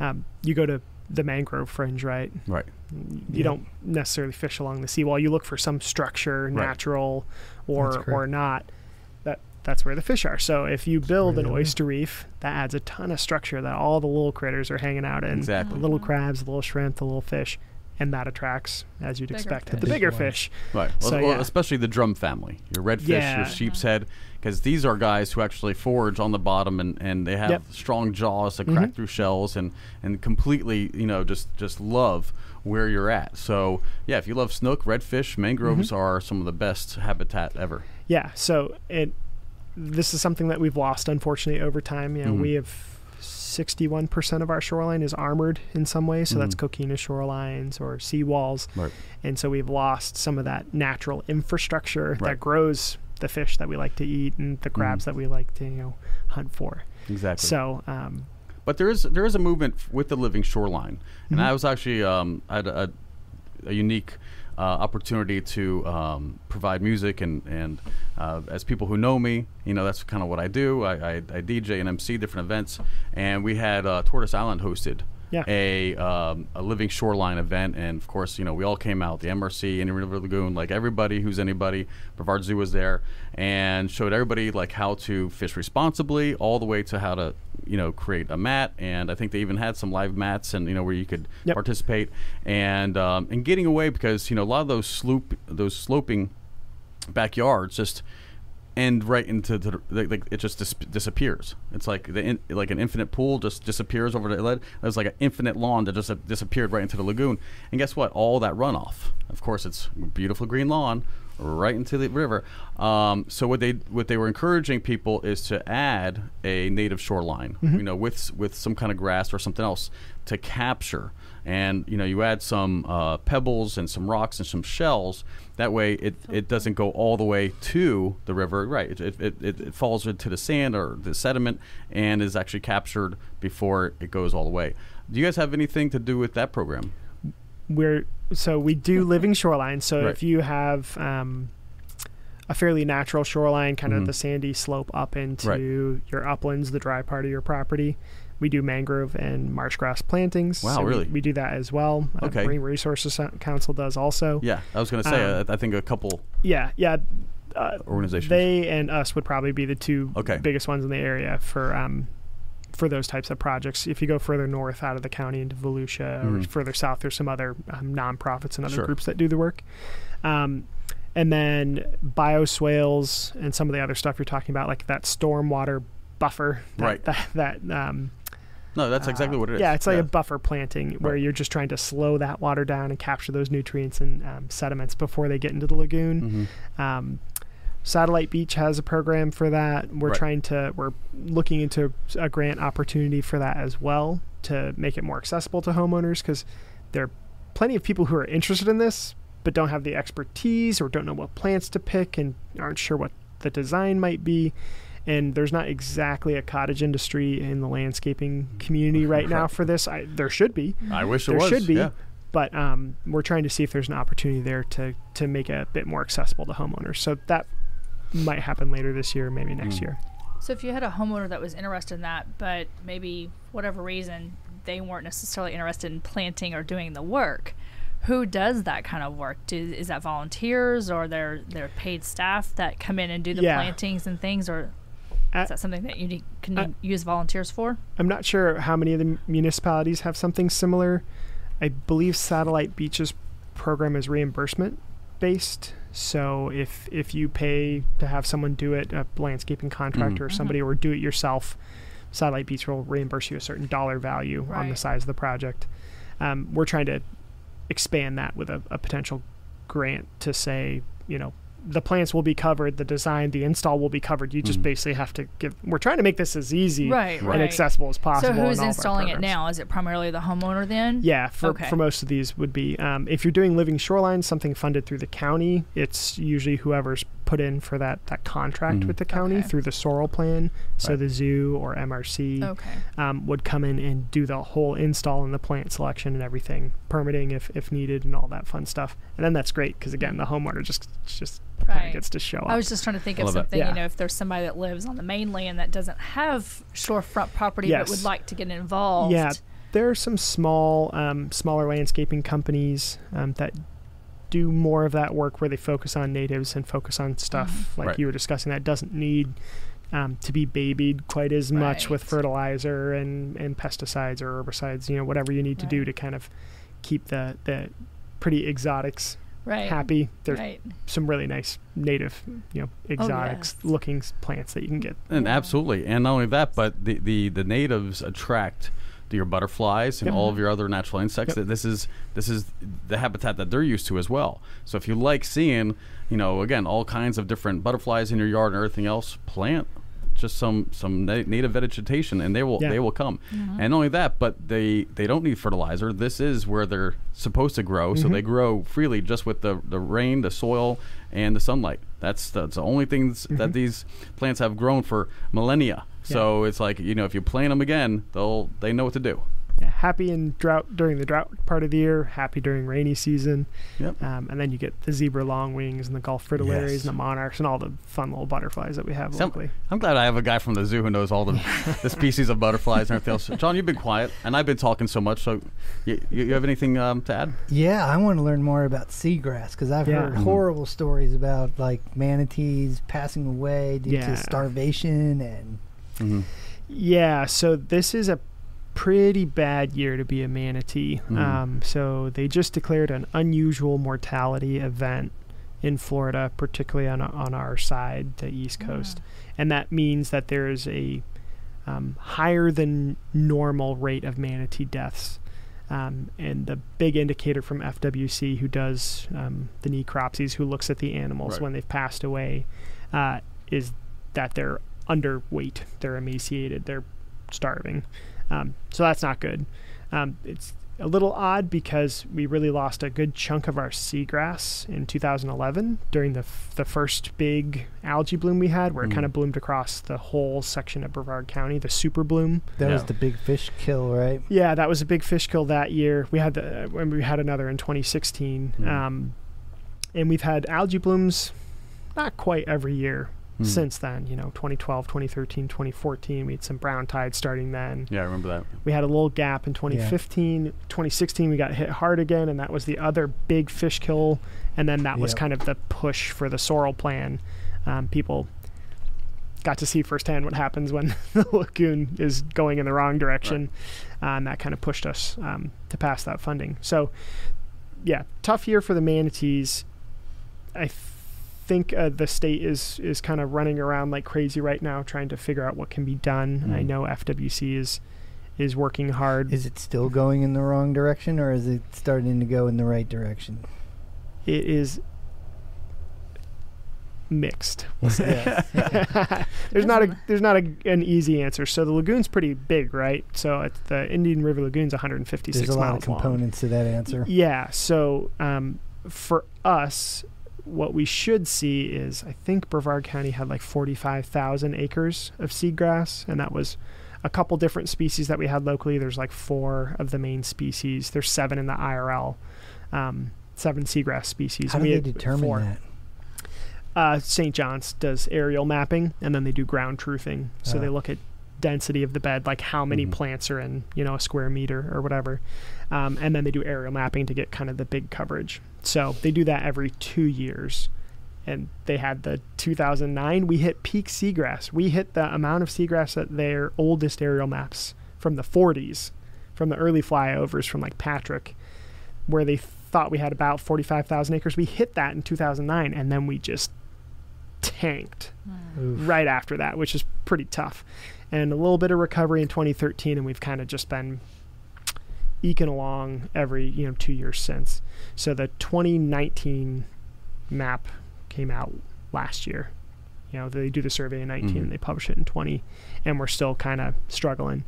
um, you go to the mangrove fringe, right? Right. You Yeah. don't necessarily fish along the seawall. You look for some structure, Right. natural or or not. That that's where the fish are. So if you build where an oyster reef, that adds a ton of structure that all the little critters are hanging out in. Exactly. The little crabs, the little shrimp, the little fish, and that attracts, as you'd Bigger expect, fish. the bigger ones. fish. Right. Well, So, well, yeah. especially the drum family, your redfish, Yeah. your sheepshead, because these are guys who actually forage on the bottom and, and they have Yep. strong jaws that crack Mhm. through shells and, and completely, you know, just, just love where you're at. So, yeah, if you love snook, redfish, mangroves Mm-hmm. are some of the best habitat ever. Yeah. So it this is something that we've lost unfortunately over time. You know, Mhm. we have 61% of our shoreline is armored in some way, so that's Mhm. coquina shorelines or seawalls. Right. And so we've lost some of that natural infrastructure Right. that grows the fish that we like to eat and the crabs Mhm. that we like to, you know, hunt for. Exactly. So, um, But there is there is a movement f- with the living shoreline, and Mhm. I was actually um, I had a, a unique uh, opportunity to um, provide music and and uh, as people who know me, you know that's kind of what I do. I, I, I DJ and MC different events, and we had uh, Tortoise Island hosted Yeah. a um, a living shoreline event, and of course, you know, we all came out. The MRC, Indian River Lagoon, like everybody who's anybody. Brevard Zoo was there and showed everybody like how to fish responsibly, all the way to how to, you know, create a mat. And I think they even had some live mats, and you know, where you could Yep. participate, and um, and getting away because you know a lot of those sloop those sloping backyards just end right into the like, like it just dis- disappears. It's like the in, like an infinite pool just disappears over the lead. There's like an infinite lawn that just uh, disappeared right into the lagoon. And guess what? All that runoff. Of course, it's beautiful green lawn right into the river. Um, so what they what they were encouraging people is to add a native shoreline, Mm-hmm. you know, with with some kind of grass or something else to capture. And you know, you add some uh, pebbles and some rocks and some shells. That way, it, it doesn't go all the way to the river. Right, it, it, it, it it falls into the sand or the sediment and is actually captured before it goes all the way. Do you guys have anything to do with that program? we're so we do living shoreline. So Right. if you have um, a fairly natural shoreline, kind Mhm. of the sandy slope up into your uplands, the dry part of your property, we do mangrove and marsh grass plantings. Wow, So we- really? We, do that as well. Uh, Okay. Marine Resources Council does also. Yeah, I was going to say. Um, I, I think a couple Yeah, yeah. Uh, organizations. they and us would probably be the two Okay. biggest ones in the area for um, for those types of projects. If you go further north out of the county into Volusia or Mhm. further south, there's some other um, nonprofits and other Sure. groups that do the work. Um, and then bioswales and some of the other stuff you're talking about, like that stormwater buffer. That, Right. That, that um, no, that's exactly uh, what it is. Yeah, it's like a buffer planting where Right. you're just trying to slow that water down and capture those nutrients and um, sediments before they get into the lagoon. Mhm. Um, Satellite Beach has a program for that. We're Right. trying to we're looking into a grant opportunity for that as well to make it more accessible to homeowners because there are plenty of people who are interested in this but don't have the expertise or don't know what plants to pick and aren't sure what the design might be. And there's not exactly a cottage industry in the landscaping community right now for this. I, there should be, I wish there was. should be, Yeah. but um, we're trying to see if there's an opportunity there to to make it a bit more accessible to homeowners. So that might happen later this year, maybe next Mm. year. So if you had a homeowner that was interested in that, but maybe whatever reason they weren't necessarily interested in planting or doing the work, who does that kind of work? Do, is that volunteers or their their paid staff that come in and do the Yeah. plantings and things, or is that something that you need, can use volunteers for? I'm not sure how many of the municipalities have something similar. I believe Satellite Beaches program is reimbursement based. So if if you pay to have someone do it, a landscaping contractor or Mhm. somebody, or do it yourself, Satellite Beach will reimburse you a certain dollar value on the size of the project. Um, we're trying to expand that with a, a potential grant to say, you know, the plants will be covered, the design, the install will be covered. You just Mhm. basically have to give. We're trying to make this as easy Right, and right. accessible as possible. in who's all of our installing it now? Is it primarily the homeowner then? Yeah, for, Okay. for most of these would be um, if you're doing living shoreline, something funded through the county. It's usually whoever's put in for that that contract Mhm. with the county Okay. through the SOIRL plan. So Right. the zoo or MRC Okay. um, would come in and do the whole install and the plant selection and everything, permitting if, if needed, and all that fun stuff. And then that's great because again, the homeowner just just kind Right. of gets to show up. I was just trying to think of something, Yeah. you know, if there's somebody that lives on the mainland that doesn't have shorefront property but would like to get involved. Yeah, there are some small, um, smaller landscaping companies um, that do more of that work where they focus on natives and focus on stuff like Right. you were discussing that doesn't need um, to be babied quite as much with fertilizer and, and pesticides or herbicides. You know, whatever you need to do to kind of keep the the pretty exotics right. happy. There's Right. some really nice native, you know, exotics yes. looking plants that you can get. And Yeah. absolutely, and not only that, but the the, the natives attract the, your butterflies and Yep. all of your other natural insects. Yep. That This is this is the habitat that they're used to as well. So if you like seeing, you know, again, all kinds of different butterflies in your yard and everything else, plant just some some na- native vegetation, and they will Yeah. they will come. Mm-hmm. And not only that, but they they don't need fertilizer. This is where they're supposed to grow, so Mhm. they grow freely just with the the rain, the soil, and the sunlight. That's that's the only things that Mhm. these plants have grown for millennia. So it's like you know, if you plant them again, they'll they know what to do. Yeah, happy in drought during the drought part of the year, happy during rainy season. Yep. Um, and then you get the zebra longwings and the Gulf fritillaries Yes. and the monarchs and all the fun little butterflies that we have Some- locally. I'm glad I have a guy from the zoo who knows all the, the species of butterflies and everything else. John, you've been quiet, and I've been talking so much. So, you, you you have anything um, to add? Yeah, I want to learn more about seagrass because I've Yeah. heard Mhm. horrible stories about like manatees passing away due Yeah. to starvation and Mm-hmm. Yeah, so this is a pretty bad year to be a manatee. Mhm. Um, so they just declared an unusual mortality event in Florida, particularly on on our side, the East Coast, and that means that there is a um, higher than normal rate of manatee deaths. Um, and the big indicator from FWC, who does um, the necropsies, who looks at the animals Right. when they've passed away, uh, is that they're underweight, they're emaciated, they're starving. Um, so that's not good. Um, it's a little odd because we really lost a good chunk of our seagrass in 2011 during the f- the first big algae bloom we had, where it Mm. kind of bloomed across the whole section of Brevard County, the super bloom. That was the big fish kill, right? Yeah, that was a big fish kill that year. We had the, when we had another in 2016, Hmm. um, and we've had algae blooms, not quite every year Hmm. since then. You know, 2012, 2013, 2014. We had some brown tide starting then. Yeah, I remember that. We had a little gap in 2015. 2016, we got hit hard again, and that was the other big fish kill. And then that was kind of the push for the SOIRL plan. Um, people got to see firsthand what happens when the lagoon is going in the wrong direction, uh, and that kind of pushed us um, to pass that funding. So, yeah, tough year for the manatees. I think uh, the state is is kind of running around like crazy right now, trying to figure out what can be done. I Mm. know FWC is is working hard. Is it still going in the wrong direction, or is it starting to go in the right direction? it is mixed. We'll there's not a there's not a, an easy answer. So the lagoon's pretty big, right? So it's the Indian River Lagoon's 156 There's a lot of miles long. components to that answer. Yeah. So um, for us, what we should see is I think Brevard County had like 45,000 acres of seagrass, and that was a couple different species that we had locally. There's like four of the main species. There's seven in the IRL, um, seven seagrass species. How do we they determine four. that? Uh, St. John's does aerial mapping, and then they do ground truthing. So Ah. they look at density of the bed, like how many Mhm. plants are in, you know, a square meter or whatever. Um, and then they do aerial mapping to get kind of the big coverage. So they do that every two years. And they had the 2009, we hit peak seagrass. We hit the amount of seagrass that their oldest aerial maps from the 40s, from the early flyovers from like Patrick, where they thought we had about 45,000 acres. We hit that in 2009, and then we just tanked hmm. Oof. right after that, which is pretty tough. And a little bit of recovery in 2013, and we've kind of just been eking along every you know two years since. So the 2019 map came out last year. You know they do the survey in 19 Mhm. and they publish it in 20, and we're still kind of struggling.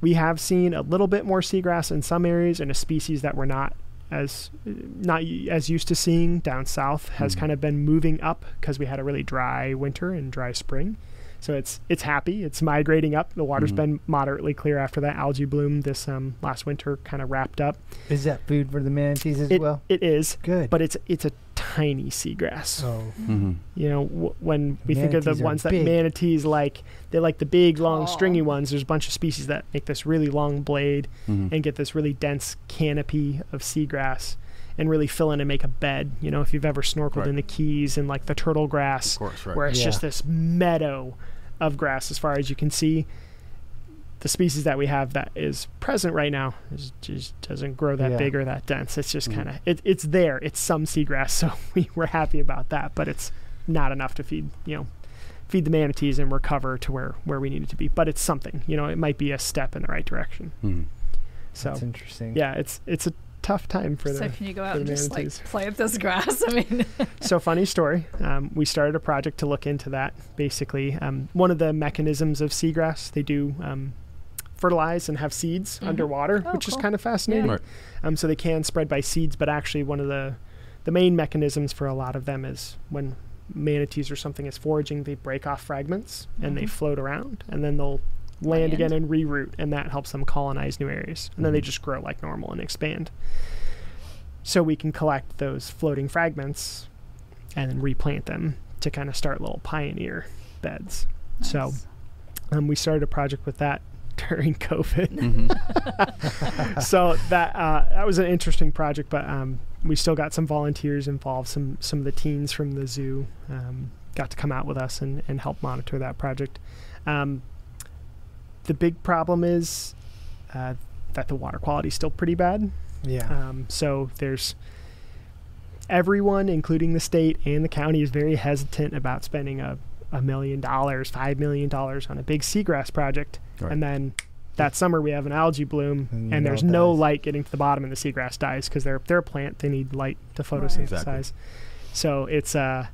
We have seen a little bit more seagrass in some areas, and a species that we're not as not as used to seeing down south has Mhm. kind of been moving up because we had a really dry winter and dry spring. So it's it's happy. It's migrating up. The water's Mhm. been moderately clear after that algae bloom this um, last winter kind of wrapped up. Is that food for the manatees as It, well? it is, Good. but it's it's a tiny seagrass. oh, Mm-hmm. You know, w- when we think of the Manatees are ones that big. manatees like, they like the big, long, Aw. stringy ones. There's a bunch of species that make this really long blade Mm-hmm. and get this really dense canopy of seagrass and really fill in and make a bed. You know, if you've ever snorkeled Right. in the Keys and like the turtle grass, course, right. where it's Yeah. just this meadow of grass as far as you can see. The species that we have that is present right now is, just doesn't grow that Yeah. big or that dense. It's just Mhm. kind of it, it's there. It's some seagrass, so we we're happy about that, but it's not enough to feed you know feed the manatees and recover to where where we need it to be. But it's something. You know, it might be a step in the right direction. Mhm. So that's interesting. yeah, it's it's a tough time for so the. can you go out and the just like play with this grass? I mean, so funny story. Um, we started a project to look into that. Basically, um, one of the mechanisms of seagrass, they do um, fertilize and have seeds Mhm. underwater, Oh, which is kind of fascinating. Yeah. Right. Um, so they can spread by seeds, but actually, one of the the main mechanisms for a lot of them is when manatees or something is foraging, they break off fragments and they Mhm. float around, and then they'll land, Land. again and reroute, and that helps them colonize new areas, and then they Mhm. just grow like normal and expand. So we can collect those floating fragments and then replant them to kind of start little pioneer beds. So um, we started a project with that during COVID Mm-hmm. so that uh, that was an interesting project, but um, we still got some volunteers involved. Some some of the teens from the zoo um, got to come out with us and, and help monitor that project. Um, the big problem is uh, that the water quality is still pretty bad. Yeah. Um, so there's everyone, including the state and the county, is very hesitant about spending a, a million dollars, five million dollars on a big seagrass project, Right. and then that summer we have an algae bloom And and, there's no dies. light getting to the bottom and the seagrass dies because they're they're a plant they need light to photosynthesize Exactly. so it's uh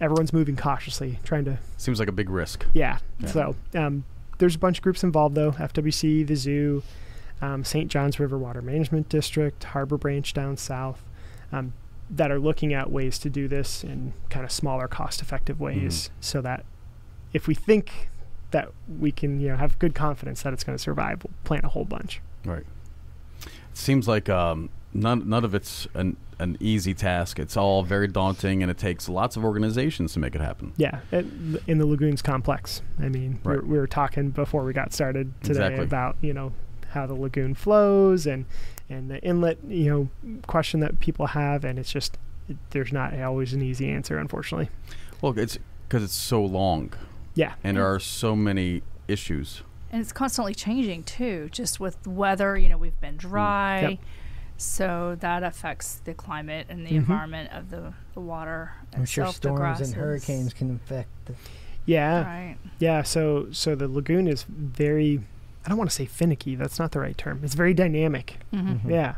everyone's moving cautiously trying to Seems like a big risk. yeah, Yeah. so um, there's a bunch of groups involved though. Fwc the zoo um, st john's river water management district harbor branch down south um, that are looking at ways to do this in kind of smaller cost effective ways so that if we think that we can you know have good confidence that it's going to survive we'll plant a whole bunch. Right. It seems like um, none none of it's an an easy task. It's all very daunting, and it takes lots of organizations to make it happen. Yeah, it, in the lagoons complex. I mean, we, Right. were, we were talking before we got started today Exactly. about you know how the lagoon flows and and the inlet you know question that people have, and it's just it, there's not always an easy answer, unfortunately. Well, it's because it's so long, Yeah, and there mm. are so many issues. And it's constantly changing too, just with weather. You know, we've been mm. dry, Yep. So that affects the climate and the Mhm. environment of the, the water. I'm sure itself, the storms and hurricanes can affect. The, yeah, Right. yeah. So so the lagoon is very. I don't want to say finicky. That's not the right term. It's very dynamic. Mm-hmm. Mhm. Yeah.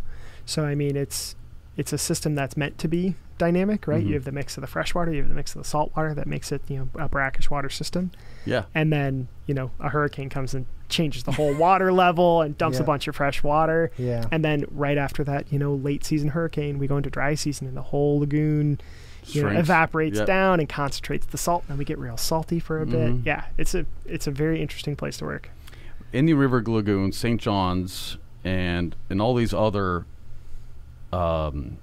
So I mean, it's it's a system that's meant to be dynamic, right? Mhm. You have the mix of the fresh water, you have the mix of the salt water that makes it, you know, a brackish water system. Yeah. And then, you know, a hurricane comes and changes the whole water level and dumps Yeah. a bunch of fresh water. yeah. And then right after that, you know, late season hurricane, we go into dry season and the whole lagoon you know, evaporates Yep. down and concentrates the salt and we get real salty for a Mhm. bit. Yeah. It's a it's a very interesting place to work. Indian River Lagoon, St. John's, and and all these other um,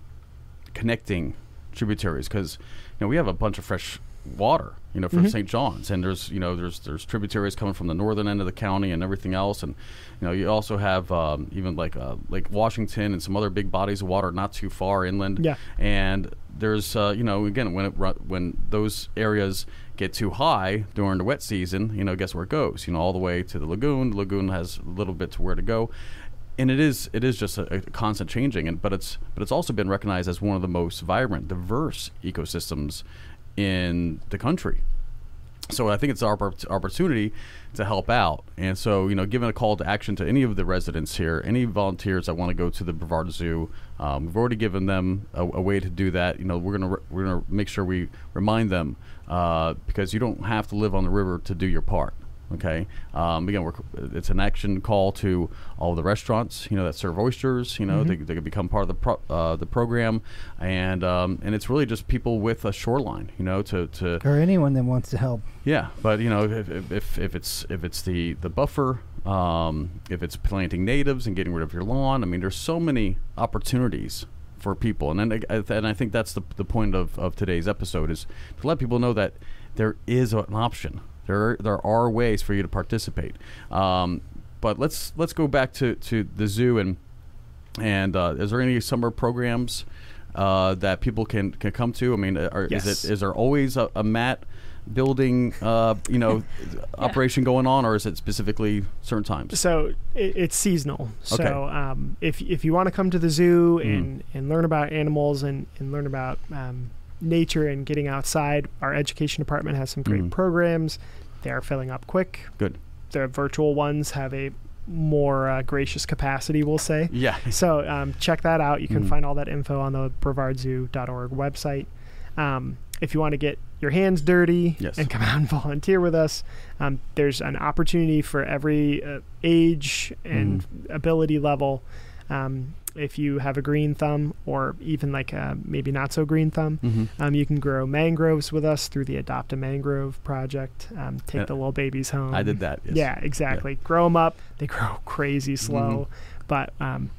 connecting tributaries because you know we have a bunch of fresh water you know from Mhm. St. John's and there's you know there's there's tributaries coming from the northern end of the county and everything else and you know you also have um, even like uh, Lake Washington and some other big bodies of water not too far inland Yeah. and there's uh, you know again when it when those areas get too high during the wet season you know guess where it goes you know all the way to the lagoon the lagoon has a little bit to where to go and it is it is just a, a constant changing and but it's but it's also been recognized as one of the most vibrant diverse ecosystems in the country so I think it's our opportunity to help out. And so, you know, giving a call to action to any of the residents here, any volunteers that want to go to the Brevard Zoo, um, we've already given them a, a way to do that. You know, we're gonna re- we're gonna make sure we remind them uh, because you don't have to live on the river to do your part. Okay. Um, again, we're, it's an action call to all the restaurants, you know, that serve oysters. You know, they, they could become part of the pro, uh, the program, and um, and it's really just people with a shoreline, you know, to to or anyone that wants to help. yeah, but you know, if, if, if, if it's if it's the the buffer, um, if it's planting natives and getting rid of your lawn, I mean, there's so many opportunities for people, and then I- and I think that's the the point of, of today's episode is to let people know that there is an option. There are, there are ways for you to participate. Um, but let's let's go back to, to the zoo and and uh, is there any summer programs uh, that people can, can come to? I mean, are, Yes. is it is there always a, a mat building uh, you know operation going on, or is it specifically certain times? So it, it's seasonal. Okay. So um, if if you want to come to the zoo Mhm. and and learn about animals and and learn about um, nature and getting outside, our education department has some great Mhm. programs. They are filling up quick. Good. The virtual ones have a more uh, gracious capacity, we'll say. Yeah. So um, check that out. You can Mhm. find all that info on the brevardzoo.org website. Um, if you want to get your hands dirty Yes. and come out and volunteer with us, um, there's an opportunity for every uh, age and Mm-hmm. ability level. Um, if you have a green thumb or even like a maybe not so green thumb, hmm um, you can grow mangroves with us through the Adopt a Mangrove project. Um, take Yeah. the little babies home. I did that. Yes. Yeah, exactly. Grow them up. They grow crazy slow, Mm-hmm. but um,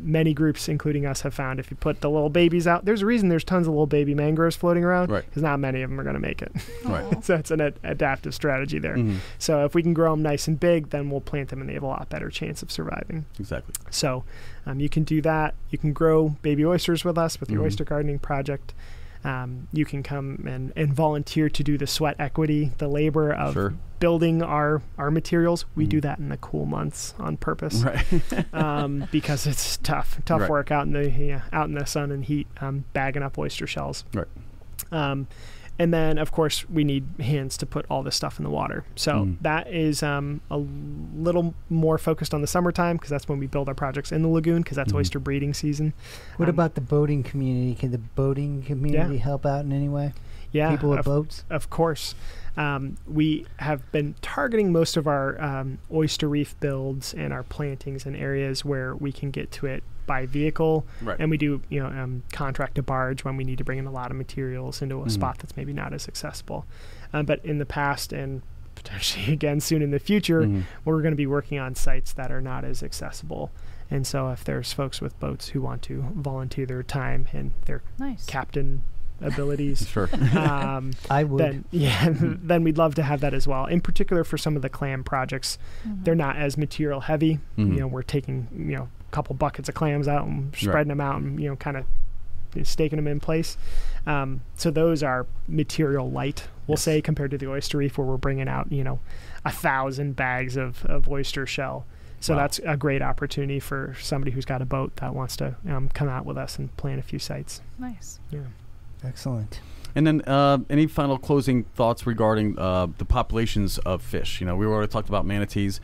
many groups, including us, have found if you put the little babies out, there's a reason there's tons of little baby mangroves floating around Right. because not many of them are going to make it. Right. So it's an ad- adaptive strategy there. Mhm. So if we can grow them nice and big, then we'll plant them and they have a lot better chance of surviving. Exactly. So um, you can do that. You can grow baby oysters with us with your Mhm. oyster gardening project. Um, you can come and, and volunteer to do the sweat equity, the labor of Sure. building our, our materials. We Mhm. do that in the cool months on purpose Right. um, because it's tough, tough Right. work out in the yeah, out in the sun and heat, um, bagging up oyster shells. Right. And then of course we need hands to put all this stuff in the water. So Mm. that is um, a little more focused on the summertime because that's when we build our projects in the lagoon because that's Mhm. oyster breeding season. What Um, about the boating community? Can the boating community help out in any way? yeah, People with of, boats? of course. Um, we have been targeting most of our um, oyster reef builds and our plantings in areas where we can get to it by vehicle, Right. and we do you know um, contract a barge when we need to bring in a lot of materials into a Mhm. spot that's maybe not as accessible. Um, but in the past and potentially again soon in the future, Mhm. we're going to be working on sites that are not as accessible. And so, if there's folks with boats who want to volunteer their time and their Nice. captain abilities, Sure. um, I would. then yeah, then we'd love to have that as well. In particular, for some of the clam projects, Mhm. they're not as material heavy. Mhm. You know, we're taking you know a couple buckets of clams out and spreading them out and you know kind of staking them in place. Um, so those are material light, we'll Yes. say, compared to the oyster reef, where we're bringing out you know a thousand bags of, of oyster shell. So Wow. that's a great opportunity for somebody who's got a boat that wants to um, come out with us and plan a few sites. Nice. Yeah. Excellent. And then, uh, any final closing thoughts regarding uh, the populations of fish? You know, we already talked about manatees,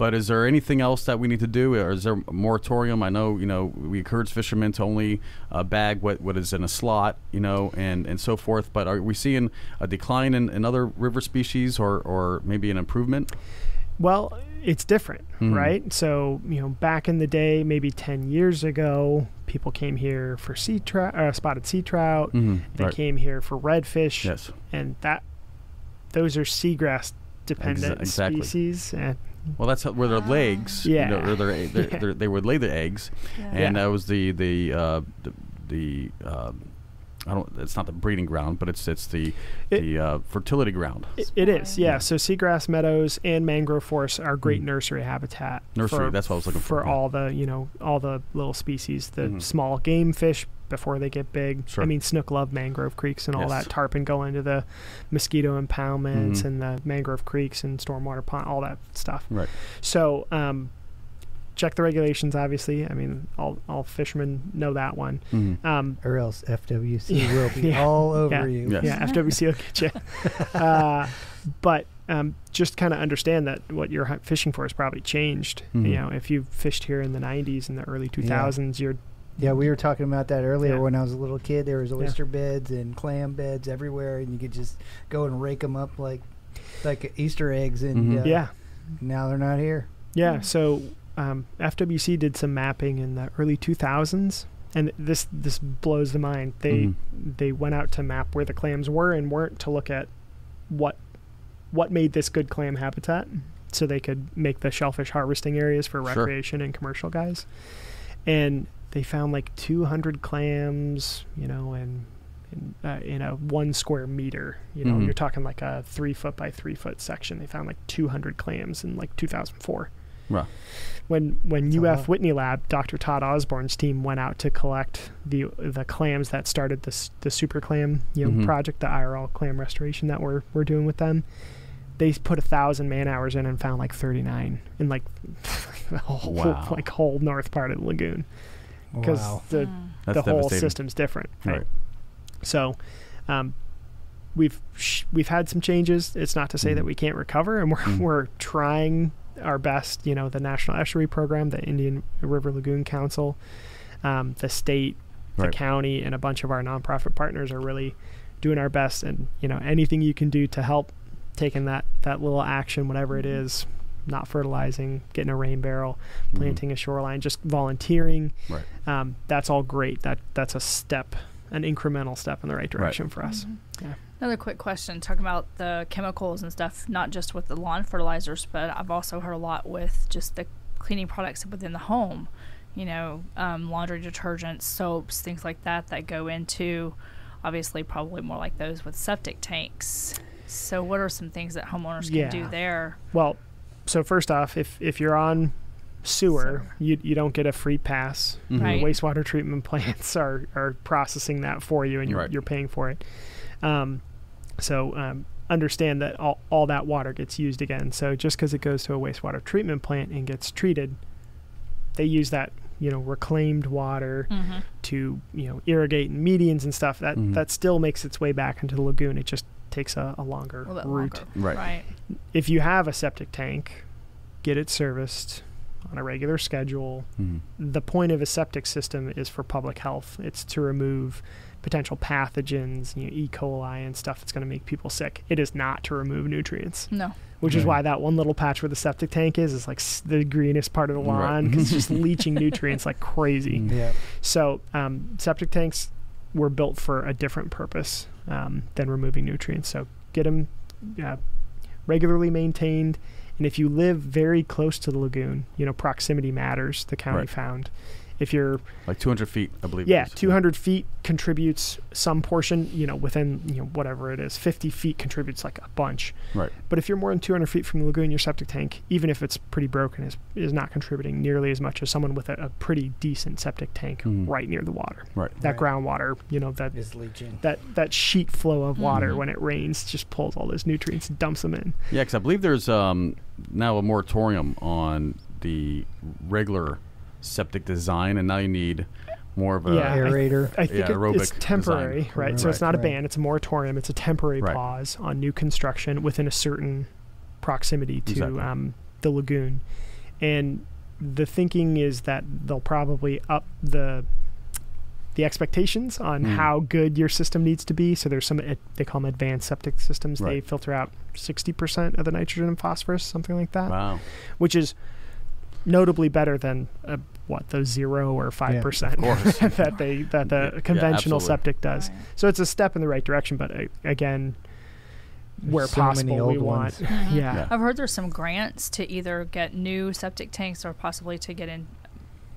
but is there anything else that we need to do, or is there a moratorium? I know, you know, we encourage fishermen to only uh, bag what, what is in a slot, you know, and, and so forth. But are we seeing a decline in, in other river species, or, or maybe an improvement? Well, it's different, Mhm. right? So, you know, back in the day, maybe 10 years ago, people came here for sea trout, uh, spotted sea trout. Mm-hmm. They came here for redfish, Yes. and that those are seagrass dependent Exa- exactly. species. And Well, that's how, where their legs, you know, Yeah. their, their, Yeah. their- they would lay the eggs, Yeah. and Yeah. that was the the uh, the, the um, I don't. It's not the breeding ground, but it's it's the It- the uh, fertility ground. it, it is, yeah. Yeah. So seagrass meadows and mangrove forests are great Mhm. nursery habitat. Nursery, for, that's what I was looking for, For yeah. all the, you know, all the little species, the Mhm. small game fish before they get big. Sure. I mean, snook love mangrove creeks and all Yes. that. Tarpon go into the mosquito impoundments Mhm. and the mangrove creeks and stormwater pond, all that stuff. Right. So, um, check the regulations. Obviously, I mean, all all fishermen know that one. Mhm. Um, Or else FWC will be Yeah. all over Yeah. you. Yes. yeah, FWC will get you. uh, but um, just kind of understand that what you're fishing for has probably changed. Mhm. You know, if you fished here in the '90s and the early 2000s, you're Yeah, we were talking about that earlier. Yeah. When I was a little kid, there was Yeah. oyster beds and clam beds everywhere, and you could just go and rake them up like like Easter eggs. And Mhm. uh, yeah, now they're not here. yeah. So um, FWC did some mapping in the early 2000s, and this this blows the mind. They Mhm. they went out to map where the clams were and weren't to look at what what made this good clam habitat, so they could make the shellfish harvesting areas for Sure. recreation and commercial guys. And they found like 200 clams, you know, and in, uh, in a one square meter. You know, Mhm. you're talking like a three foot by three foot section. They found like 200 clams in like 2004 Wow. when when That's UF. Whitney Lab, Dr. Todd Osborne's team went out to collect the the clams that started this the super clam you know Mhm. project, the IRL clam restoration that we're we're doing with them. They put a thousand man hours in and found like 39 in like the whole Wow. like whole north part of the lagoon because Wow. the Mm. That's the whole system's different. Right. Right. So, um, we've sh- we've had some changes. It's not to say Mhm. that we can't recover, and we're Mhm. we're trying our best. You know, the National Estuary Program, the Indian River Lagoon Council, um, the state, the Right. county, and a bunch of our nonprofit partners are really doing our best. And you know, anything you can do to help taking that that little action, whatever it is. Not fertilizing, getting a rain barrel, Mhm. planting a shoreline, just volunteering. Right. Um, that's all great. That that's a step, an incremental step in the right direction for us. Mhm. Yeah. Another quick question talking about the chemicals and stuff, not just with the lawn fertilizers, but I've also heard a lot with just the cleaning products within the home. You know, um, laundry detergents, soaps, things like that that go into obviously probably more like those with septic tanks. So, what are some things that homeowners can Yeah. do there? Well, so first off, if if you're on sewer, Sewer. you you don't get a free pass. Mhm. The Right. wastewater treatment plants are are processing that for you, and you're Right. you're paying for it. Um, so um, understand that all all that water gets used again. So just because it goes to a wastewater treatment plant and gets treated, they use that you know reclaimed water hmm to you know irrigate and medians and stuff that Mhm. that still makes its way back into the lagoon it just takes a, a longer A route longer. Right. Right. if you have a septic tank get it serviced on a regular schedule Mhm. the point of a septic system is for public health it's to remove potential pathogens you know, e coli and stuff that's going to make people sick it is not to remove nutrients No. which is why that one little patch where the septic tank is is like s- the greenest part of the lawn because it's just leaching nutrients like crazy Mm. Yeah. so um, septic tanks were built for a different purpose um, than removing nutrients. So get them uh, regularly maintained, and if you live very close to the lagoon, you know proximity matters. The county Right. found. If you're Like 200 feet, I believe. yeah, is. 200 feet contributes some portion. You know, within you know whatever it is, 50 feet contributes like a bunch. Right. But if you're more than 200 feet from the lagoon, your septic tank, even if it's pretty broken, is is not contributing nearly as much as someone with a, a pretty decent septic tank Mhm. right near the water. Right. That Right. groundwater, you know, that Is leaching. that that sheet flow of water Mhm. when it rains just pulls all those nutrients and dumps them in. Yeah, because I believe there's um, now a moratorium on the regular septic design, and now you need more of a. Yeah. I- Aerator. I think Yeah, it- it's aerobic temporary, design. right? So it's Right, not a right. ban; it's a moratorium. It's a temporary Right. pause on new construction within a certain proximity to Exactly. um, the lagoon, and the thinking is that they'll probably up the the expectations on Mm. how good your system needs to be. So there's some ad- they call them advanced septic systems. They filter out 60% of the nitrogen and phosphorus, something like that. Wow. which is notably better than uh, what the zero or five percent that they that the Yeah, conventional absolutely. septic does. Right. So it's a step in the right direction, but uh, again, where so many possible, we old want ones. Mhm. yeah. Yeah. I've heard there's some grants to either get new septic tanks or possibly to get in,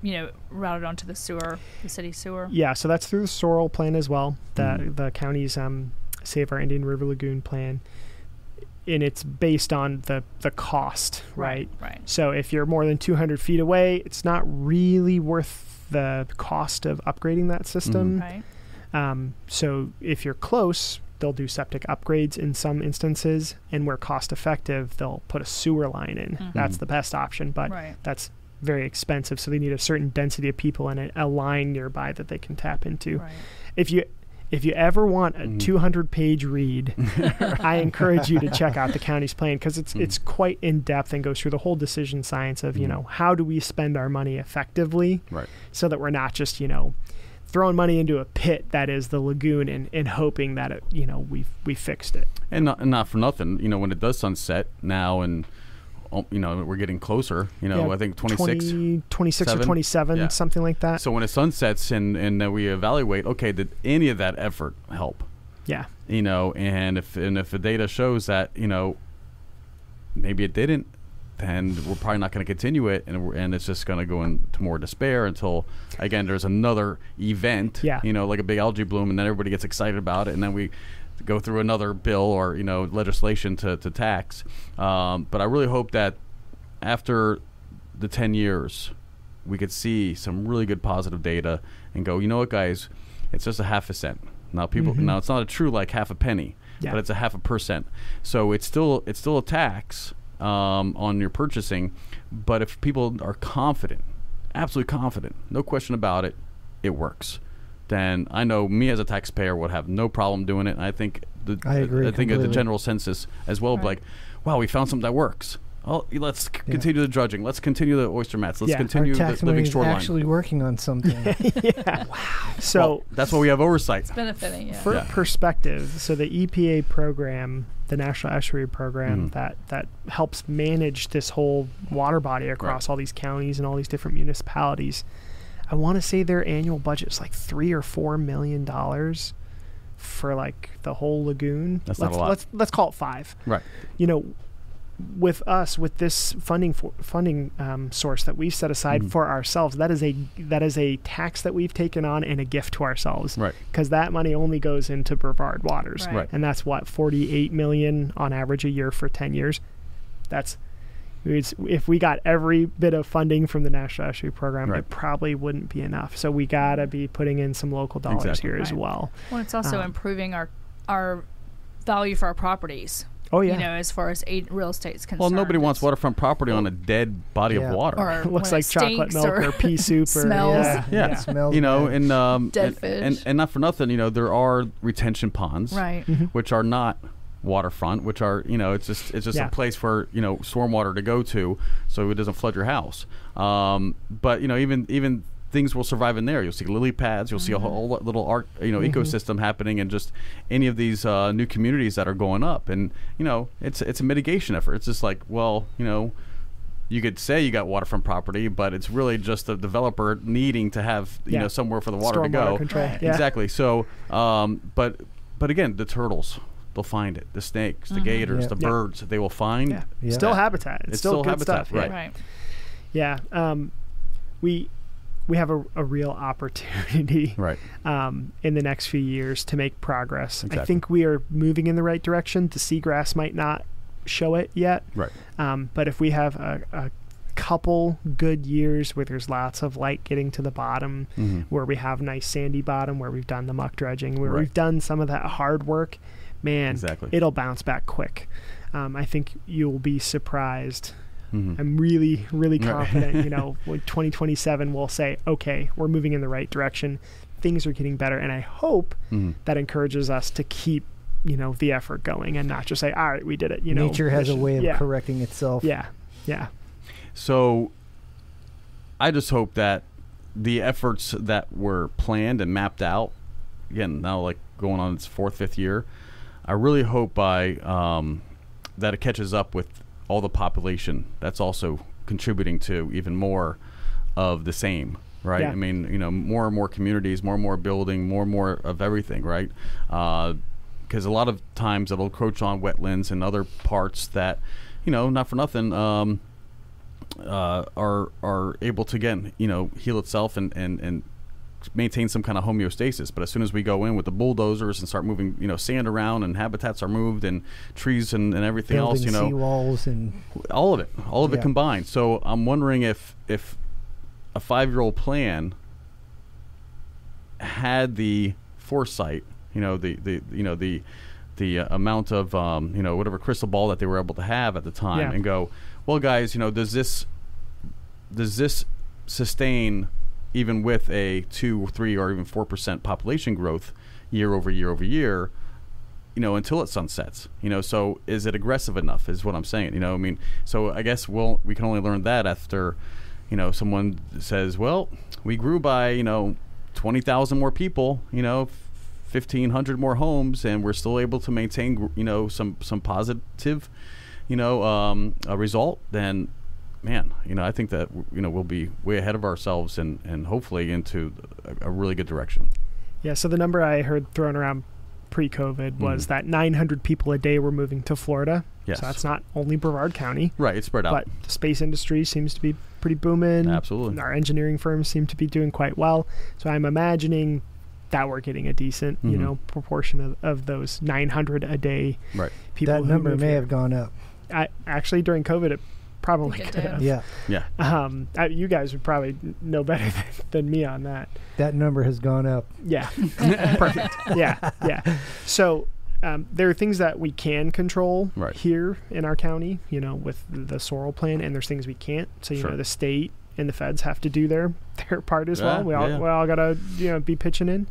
you know, routed onto the sewer, the city sewer. Yeah, so that's through the SOIRL plan as well. The Mhm. the county's um, Save Our Indian River Lagoon plan, and it's based on the the cost, right? Right. So if you're more than 200 feet away, it's not really worth the cost of upgrading that system. Right. Um, so if you're close, they'll do septic upgrades in some instances, and where cost effective, they'll put a sewer line in. Mhm. That's the best option, but right. that's very expensive. So they need a certain density of people and a, a line nearby that they can tap into. Right. If you if you ever want a Mhm. 200 page read, I encourage you to check out the county's plan because it's Mhm. it's quite in depth and goes through the whole decision science of you Mhm. know how do we spend our money effectively Right. so that we're not just you know throwing money into a pit that is the lagoon and, and hoping that it you know we we fixed it. And not, and not for nothing, you know, when it does sunset now, and oh, you know we're getting closer. You know, Yeah, I think 26. 20, 26 or 27 Yeah. something like that. So when it sunsets and and then we evaluate, okay, did any of that effort help? yeah. You know, and if and if the data shows that you know maybe it didn't, then we're probably not going to continue it, and and it's just going to go into more despair until again there's another event. Yeah. You know, like a big algae bloom, and then everybody gets excited about it, and then we go through another bill or you know legislation to to tax. Um, but I really hope that after the 10 years, we could see some really good positive data and go, you know what, guys, it's just a half a cent. Now people, Mhm. now it's not a true like half a penny, Yeah. but it's a half a percent. So it's still it's still a tax um, on your purchasing. But if people are confident, absolutely confident, no question about it, it works. Then I know me as a taxpayer would have no problem doing it. And I think the I agree I think the general census as well. Right. Like, wow, we found something that works. Oh, let's c- continue the drudging. Let's continue the oyster mats. Let's Yeah, continue Our the living shoreline. actually working on something. yeah. Wow. So Well, that's why we have oversight. It's benefiting. Yeah. for Yeah. perspective, so the EPA program, the National Estuary Program, Mhm. that that helps manage this whole water body across all these counties and all these different municipalities. I want to say their annual budget is like three or four million dollars for like the whole lagoon. That's let's, a lot. Let's let's call it five. Right. You know, with us with this funding for, funding um, source that we've set aside Mhm. for ourselves, that is a that is a tax that we've taken on and a gift to ourselves Right. because that money only goes into Brevard Waters, Right. Right. and that's what forty-eight million on average a year for ten years. That's it's, if we got every bit of funding from the National Estuary Program, Right. it probably wouldn't be enough. So we gotta be putting in some local dollars Exactly. here as well. Well, it's also Um, improving our our value for our properties. Oh, yeah. You know, as far as aid, real is concerned. Well, nobody wants waterfront property on a dead body Yeah. of water. Or It looks like it chocolate milk or, pea soup or smells. yeah, Yeah. It smells you know, bad. and um, Dead and, fish. and and not for nothing, you know, there are retention ponds, Right. which are not waterfront, which are you know, it's just it's just Yeah. a place for you know stormwater to go to, so it doesn't flood your house. Um, but you know, even even things will survive in there. You'll see lily pads. You'll see a whole little art, you know, ecosystem happening in just any of these uh, new communities that are going up. And you know, it's it's a mitigation effort. It's just like, well, you know, you could say you got waterfront property, but it's really just the developer needing to have you Yeah. know somewhere for the water to Stormwater go. control. Yeah. Exactly. So, um, but but again, the turtles they'll find it. The snakes, the gators, Yeah. the Yeah. birds they will find. Yeah. Yeah. Still habitat. It's, It's still, still good habitat, stuff. yeah. right. Right. Yeah. Um, we we have a, a real opportunity Right. um, in the next few years to make progress. I think we are moving in the right direction. The seagrass might not show it yet, Right. um, but if we have a, a couple good years where there's lots of light getting to the bottom, hmm where we have nice sandy bottom, where we've done the muck dredging, where Right. we've done some of that hard work, man, Exactly. it'll bounce back quick. Um, I think you'll be surprised. hmm I'm really, really confident. you know, 2027 we'll say, okay, we're moving in the right direction. Things are getting better, and I hope hmm that encourages us to keep, you know, the effort going and not just say, all right, we did it. You know, Nature has a way of yeah, correcting itself. Yeah, yeah, So, I just hope that the efforts that were planned and mapped out, again, now like going on its fourth, fifth year, I really hope by um, that it catches up with all the population that's also contributing to even more of the same. Right. Yeah. I mean, you know, more and more communities, more and more building, more and more of everything. Right. Because a lot of times it'll encroach on wetlands and other parts that, you know, not for nothing. Um, uh, are are able to again you know heal itself and and and maintain some kind of homeostasis. But as soon as we go in with the bulldozers and start moving you know sand around and habitats are moved and trees and, and everything else you know seawalls and all of it all of it combined. So I'm wondering if if a five year old plan had the foresight you know the the you know the the uh, amount of um, you know whatever crystal ball that they were able to have at the time Yeah. and go well guys you know does this does this sustain even with a two three or even four percent population growth year over year over year you know until it sunsets you know so is it aggressive enough is what i'm saying you know i mean so i guess we'll we can only learn that after you know someone says well we grew by you know 20,000 more people you know 1500 more homes and we're still able to maintain you know some some positive you know um, a result then man you know i think that you know we'll be way ahead of ourselves and and hopefully into a, a really good direction yeah. So the number I heard thrown around pre-COVID was Mhm. that 900 people a day were moving to Florida. yes So that's not only Brevard County, right it's spread out but the space industry seems to be pretty booming. absolutely Our engineering firms seem to be doing quite well. So I'm imagining that we're getting a decent, you Mhm. know, proportion of, of those 900 a day right people. that number may here. have gone up. I, actually, during COVID, it probably could did. have. Yeah, yeah Um, I, you guys would probably know better than, than me on that. that number has gone up. Yeah, perfect. Yeah, yeah. So um, there are things that we can control Right. here in our county, you know, with the SOIRL plan, and there's things we can't. So you Sure. know, the state and the feds have to do their their part as Yeah, well. We all yeah. we all gotta you know be pitching in.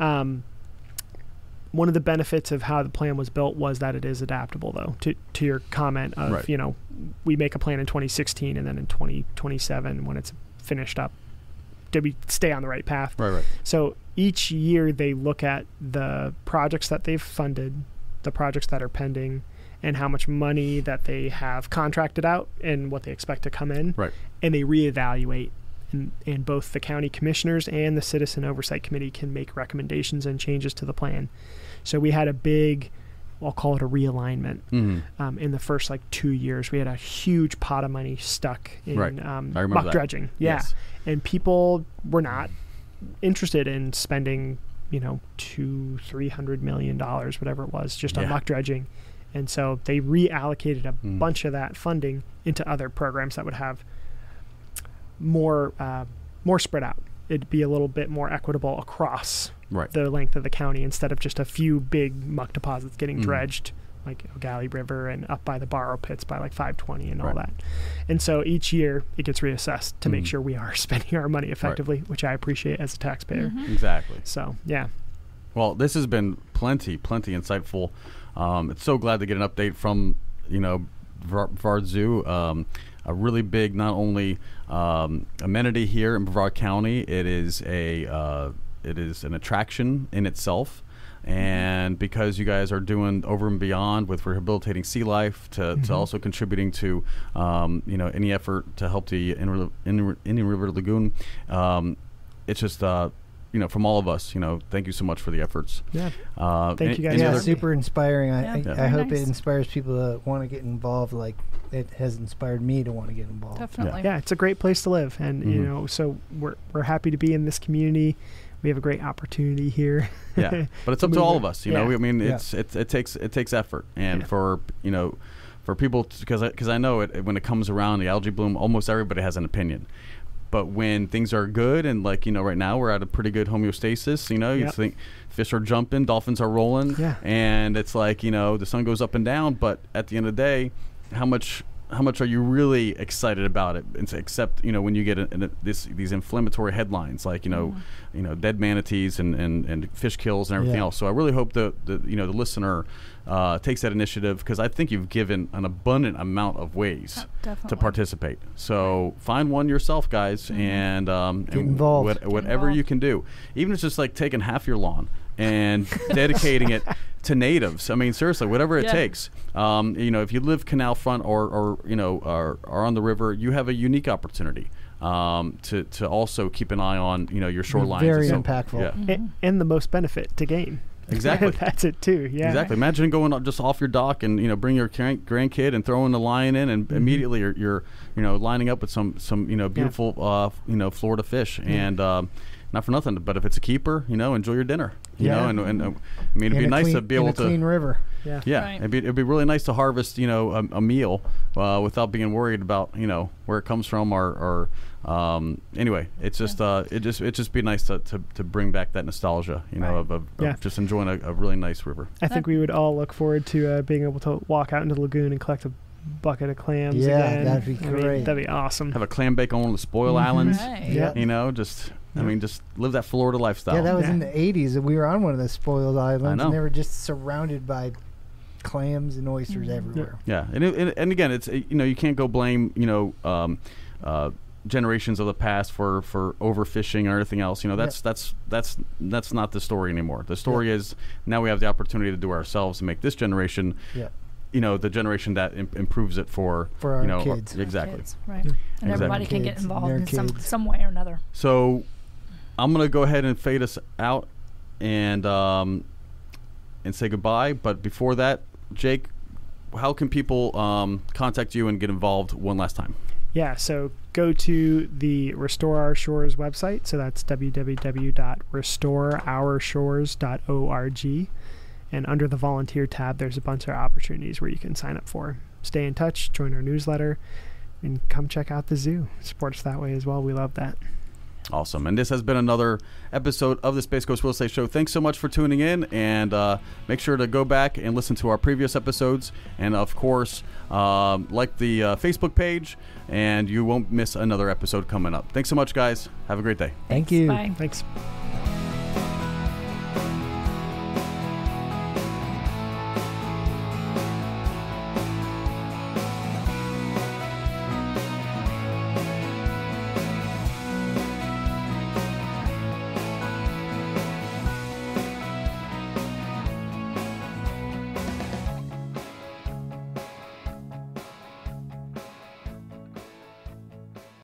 Um, one of the benefits of how the plan was built was that it is adaptable, though. To to your comment of Right. you know, we make a plan in 2016, and then in 2027, when it's finished up, did we stay on the right path? right right So each year they look at the projects that they've funded, the projects that are pending, and how much money that they have contracted out and what they expect to come in. Right. And they reevaluate. And, and both the county commissioners and the citizen oversight committee can make recommendations and changes to the plan. So we had a big, I'll call it a realignment. hmm Um, in the first like two years, we had a huge pot of money stuck in Right. um, muck that. dredging. Yeah yes and people were not interested in spending you know two three hundred million dollars whatever it was just on Yeah. muck dredging and so they reallocated a Mm. bunch of that funding into other programs that would have more uh, more spread out it'd be a little bit more equitable across right the length of the county instead of just a few big muck deposits getting Mm. dredged like Galley River and up by the Borrow pits by like 520 and all Right. that. And so each year it gets reassessed to make Mhm. sure we are spending our money effectively, which I appreciate as a taxpayer. Mhm. Exactly. So yeah, Well, this has been plenty, plenty insightful. Um, it's so glad to get an update from you know Brevard Brevard Zoo. Um, a really big, not only um, amenity here in Brevard County, it is a uh, it is an attraction in itself. And because you guys are doing over and beyond with rehabilitating sea life, to, to also contributing to um, you know any effort to help the Indian River, Indian River Lagoon, um, it's just uh, you know from all of us, you know, thank you so much for the efforts. yeah. Uh, Thank any- you guys yeah, super inspiring. I, Yeah, I, Yeah. I hope nice. it inspires people to want to get involved, like it has inspired me to want to get involved. Definitely. yeah, it's a great place to live, and you Mhm. know, so we're we're happy to be in this community. We have a great opportunity here. yeah, but it's up to all of us. You know, I mean, Yeah. it's it, it takes it takes effort, and Yeah. for you know, for people because because I, know it when it comes around the algae bloom, almost everybody has an opinion. But when things are good and like you know, right now we're at a pretty good homeostasis. You know, you Yep. think fish are jumping, dolphins are rolling, Yeah. and it's like you know the sun goes up and down. But at the end of the day, how much how much are you really excited about it? Except you know when you get a, a, this these inflammatory headlines like you know you know dead manatees and, and, and fish kills and everything Yeah. else. So I really hope the, the you know the listener uh, takes that initiative because I think you've given an abundant amount of ways Oh, to participate. So find one yourself, guys, and um, Get and involved. Get whatever you can do, even if it's just like taking half your lawn and dedicating it to natives. I mean, seriously, whatever it Yeah. takes. Um, you know, if you live canal front or, or you know are, are on the river, you have a unique opportunity um, to to also keep an eye on you know your shorelines. very and so- impactful. Yeah. A- and the most benefit to gain. Exactly. That's it too. Yeah. Exactly. Imagine going up- just off your dock and you know bring your grandkid and throwing the line in, and immediately you're, you're you know lining up with some some you know beautiful uh, you know Florida fish, and um, not for nothing, but if it's a keeper, you know enjoy your dinner. You Yeah. know, and, and uh, I mean it'd In be nice clean, to be in able a to clean river. Yeah. yeah, Right. it'd be it'd be really nice to harvest you know a, a meal uh, without being worried about you know where it comes from or or um, anyway, it's just uh, it just it just be nice to, to, to bring back that nostalgia you know Right. of, of, of just enjoying a, a really nice river. I think we would all look forward to uh, being able to walk out into the lagoon and collect a bucket of clams. Yeah, again. that'd be I mean, great. that'd be awesome. Have a clam bake on one of the spoil Mhm. islands. Right. Yeah. You know, just I mean, just live that Florida lifestyle. Yeah, that was in the '80s, and we were on one of the spoiled islands, know. and they were just surrounded by clams and oysters Mhm. everywhere. Yeah, and, it, and and again, it's you know you can't go blame you know um, uh, generations of the past for for overfishing or anything else. You know that's that's that's that's not the story anymore. The story is now we have the opportunity to do it ourselves and make this generation, Yeah, you know, the generation that Im- improves it for For our you know kids. exactly. Kids, right. Yeah. And everybody can get involved their in some, some way or another. So I'm gonna go ahead and fade us out and um, and say goodbye. But before that, Jake, how can people um, contact you and get involved one last time? Yeah, so go to the Restore Our Shores website. So that's www.restoreourshores.org. And under the volunteer tab, there's a bunch of opportunities where you can sign up for. Stay in touch, join our newsletter, and come check out the zoo. Support us that way as well. We love that. Awesome. And this has been another episode of the Space Coast Real Estate Show. Thanks so much for tuning in. And uh, make sure to go back and listen to our previous episodes. And of course, um, like the uh, Facebook page, and you won't miss another episode coming up. Thanks so much, guys. Have a great day. Thank you. Bye. Thanks.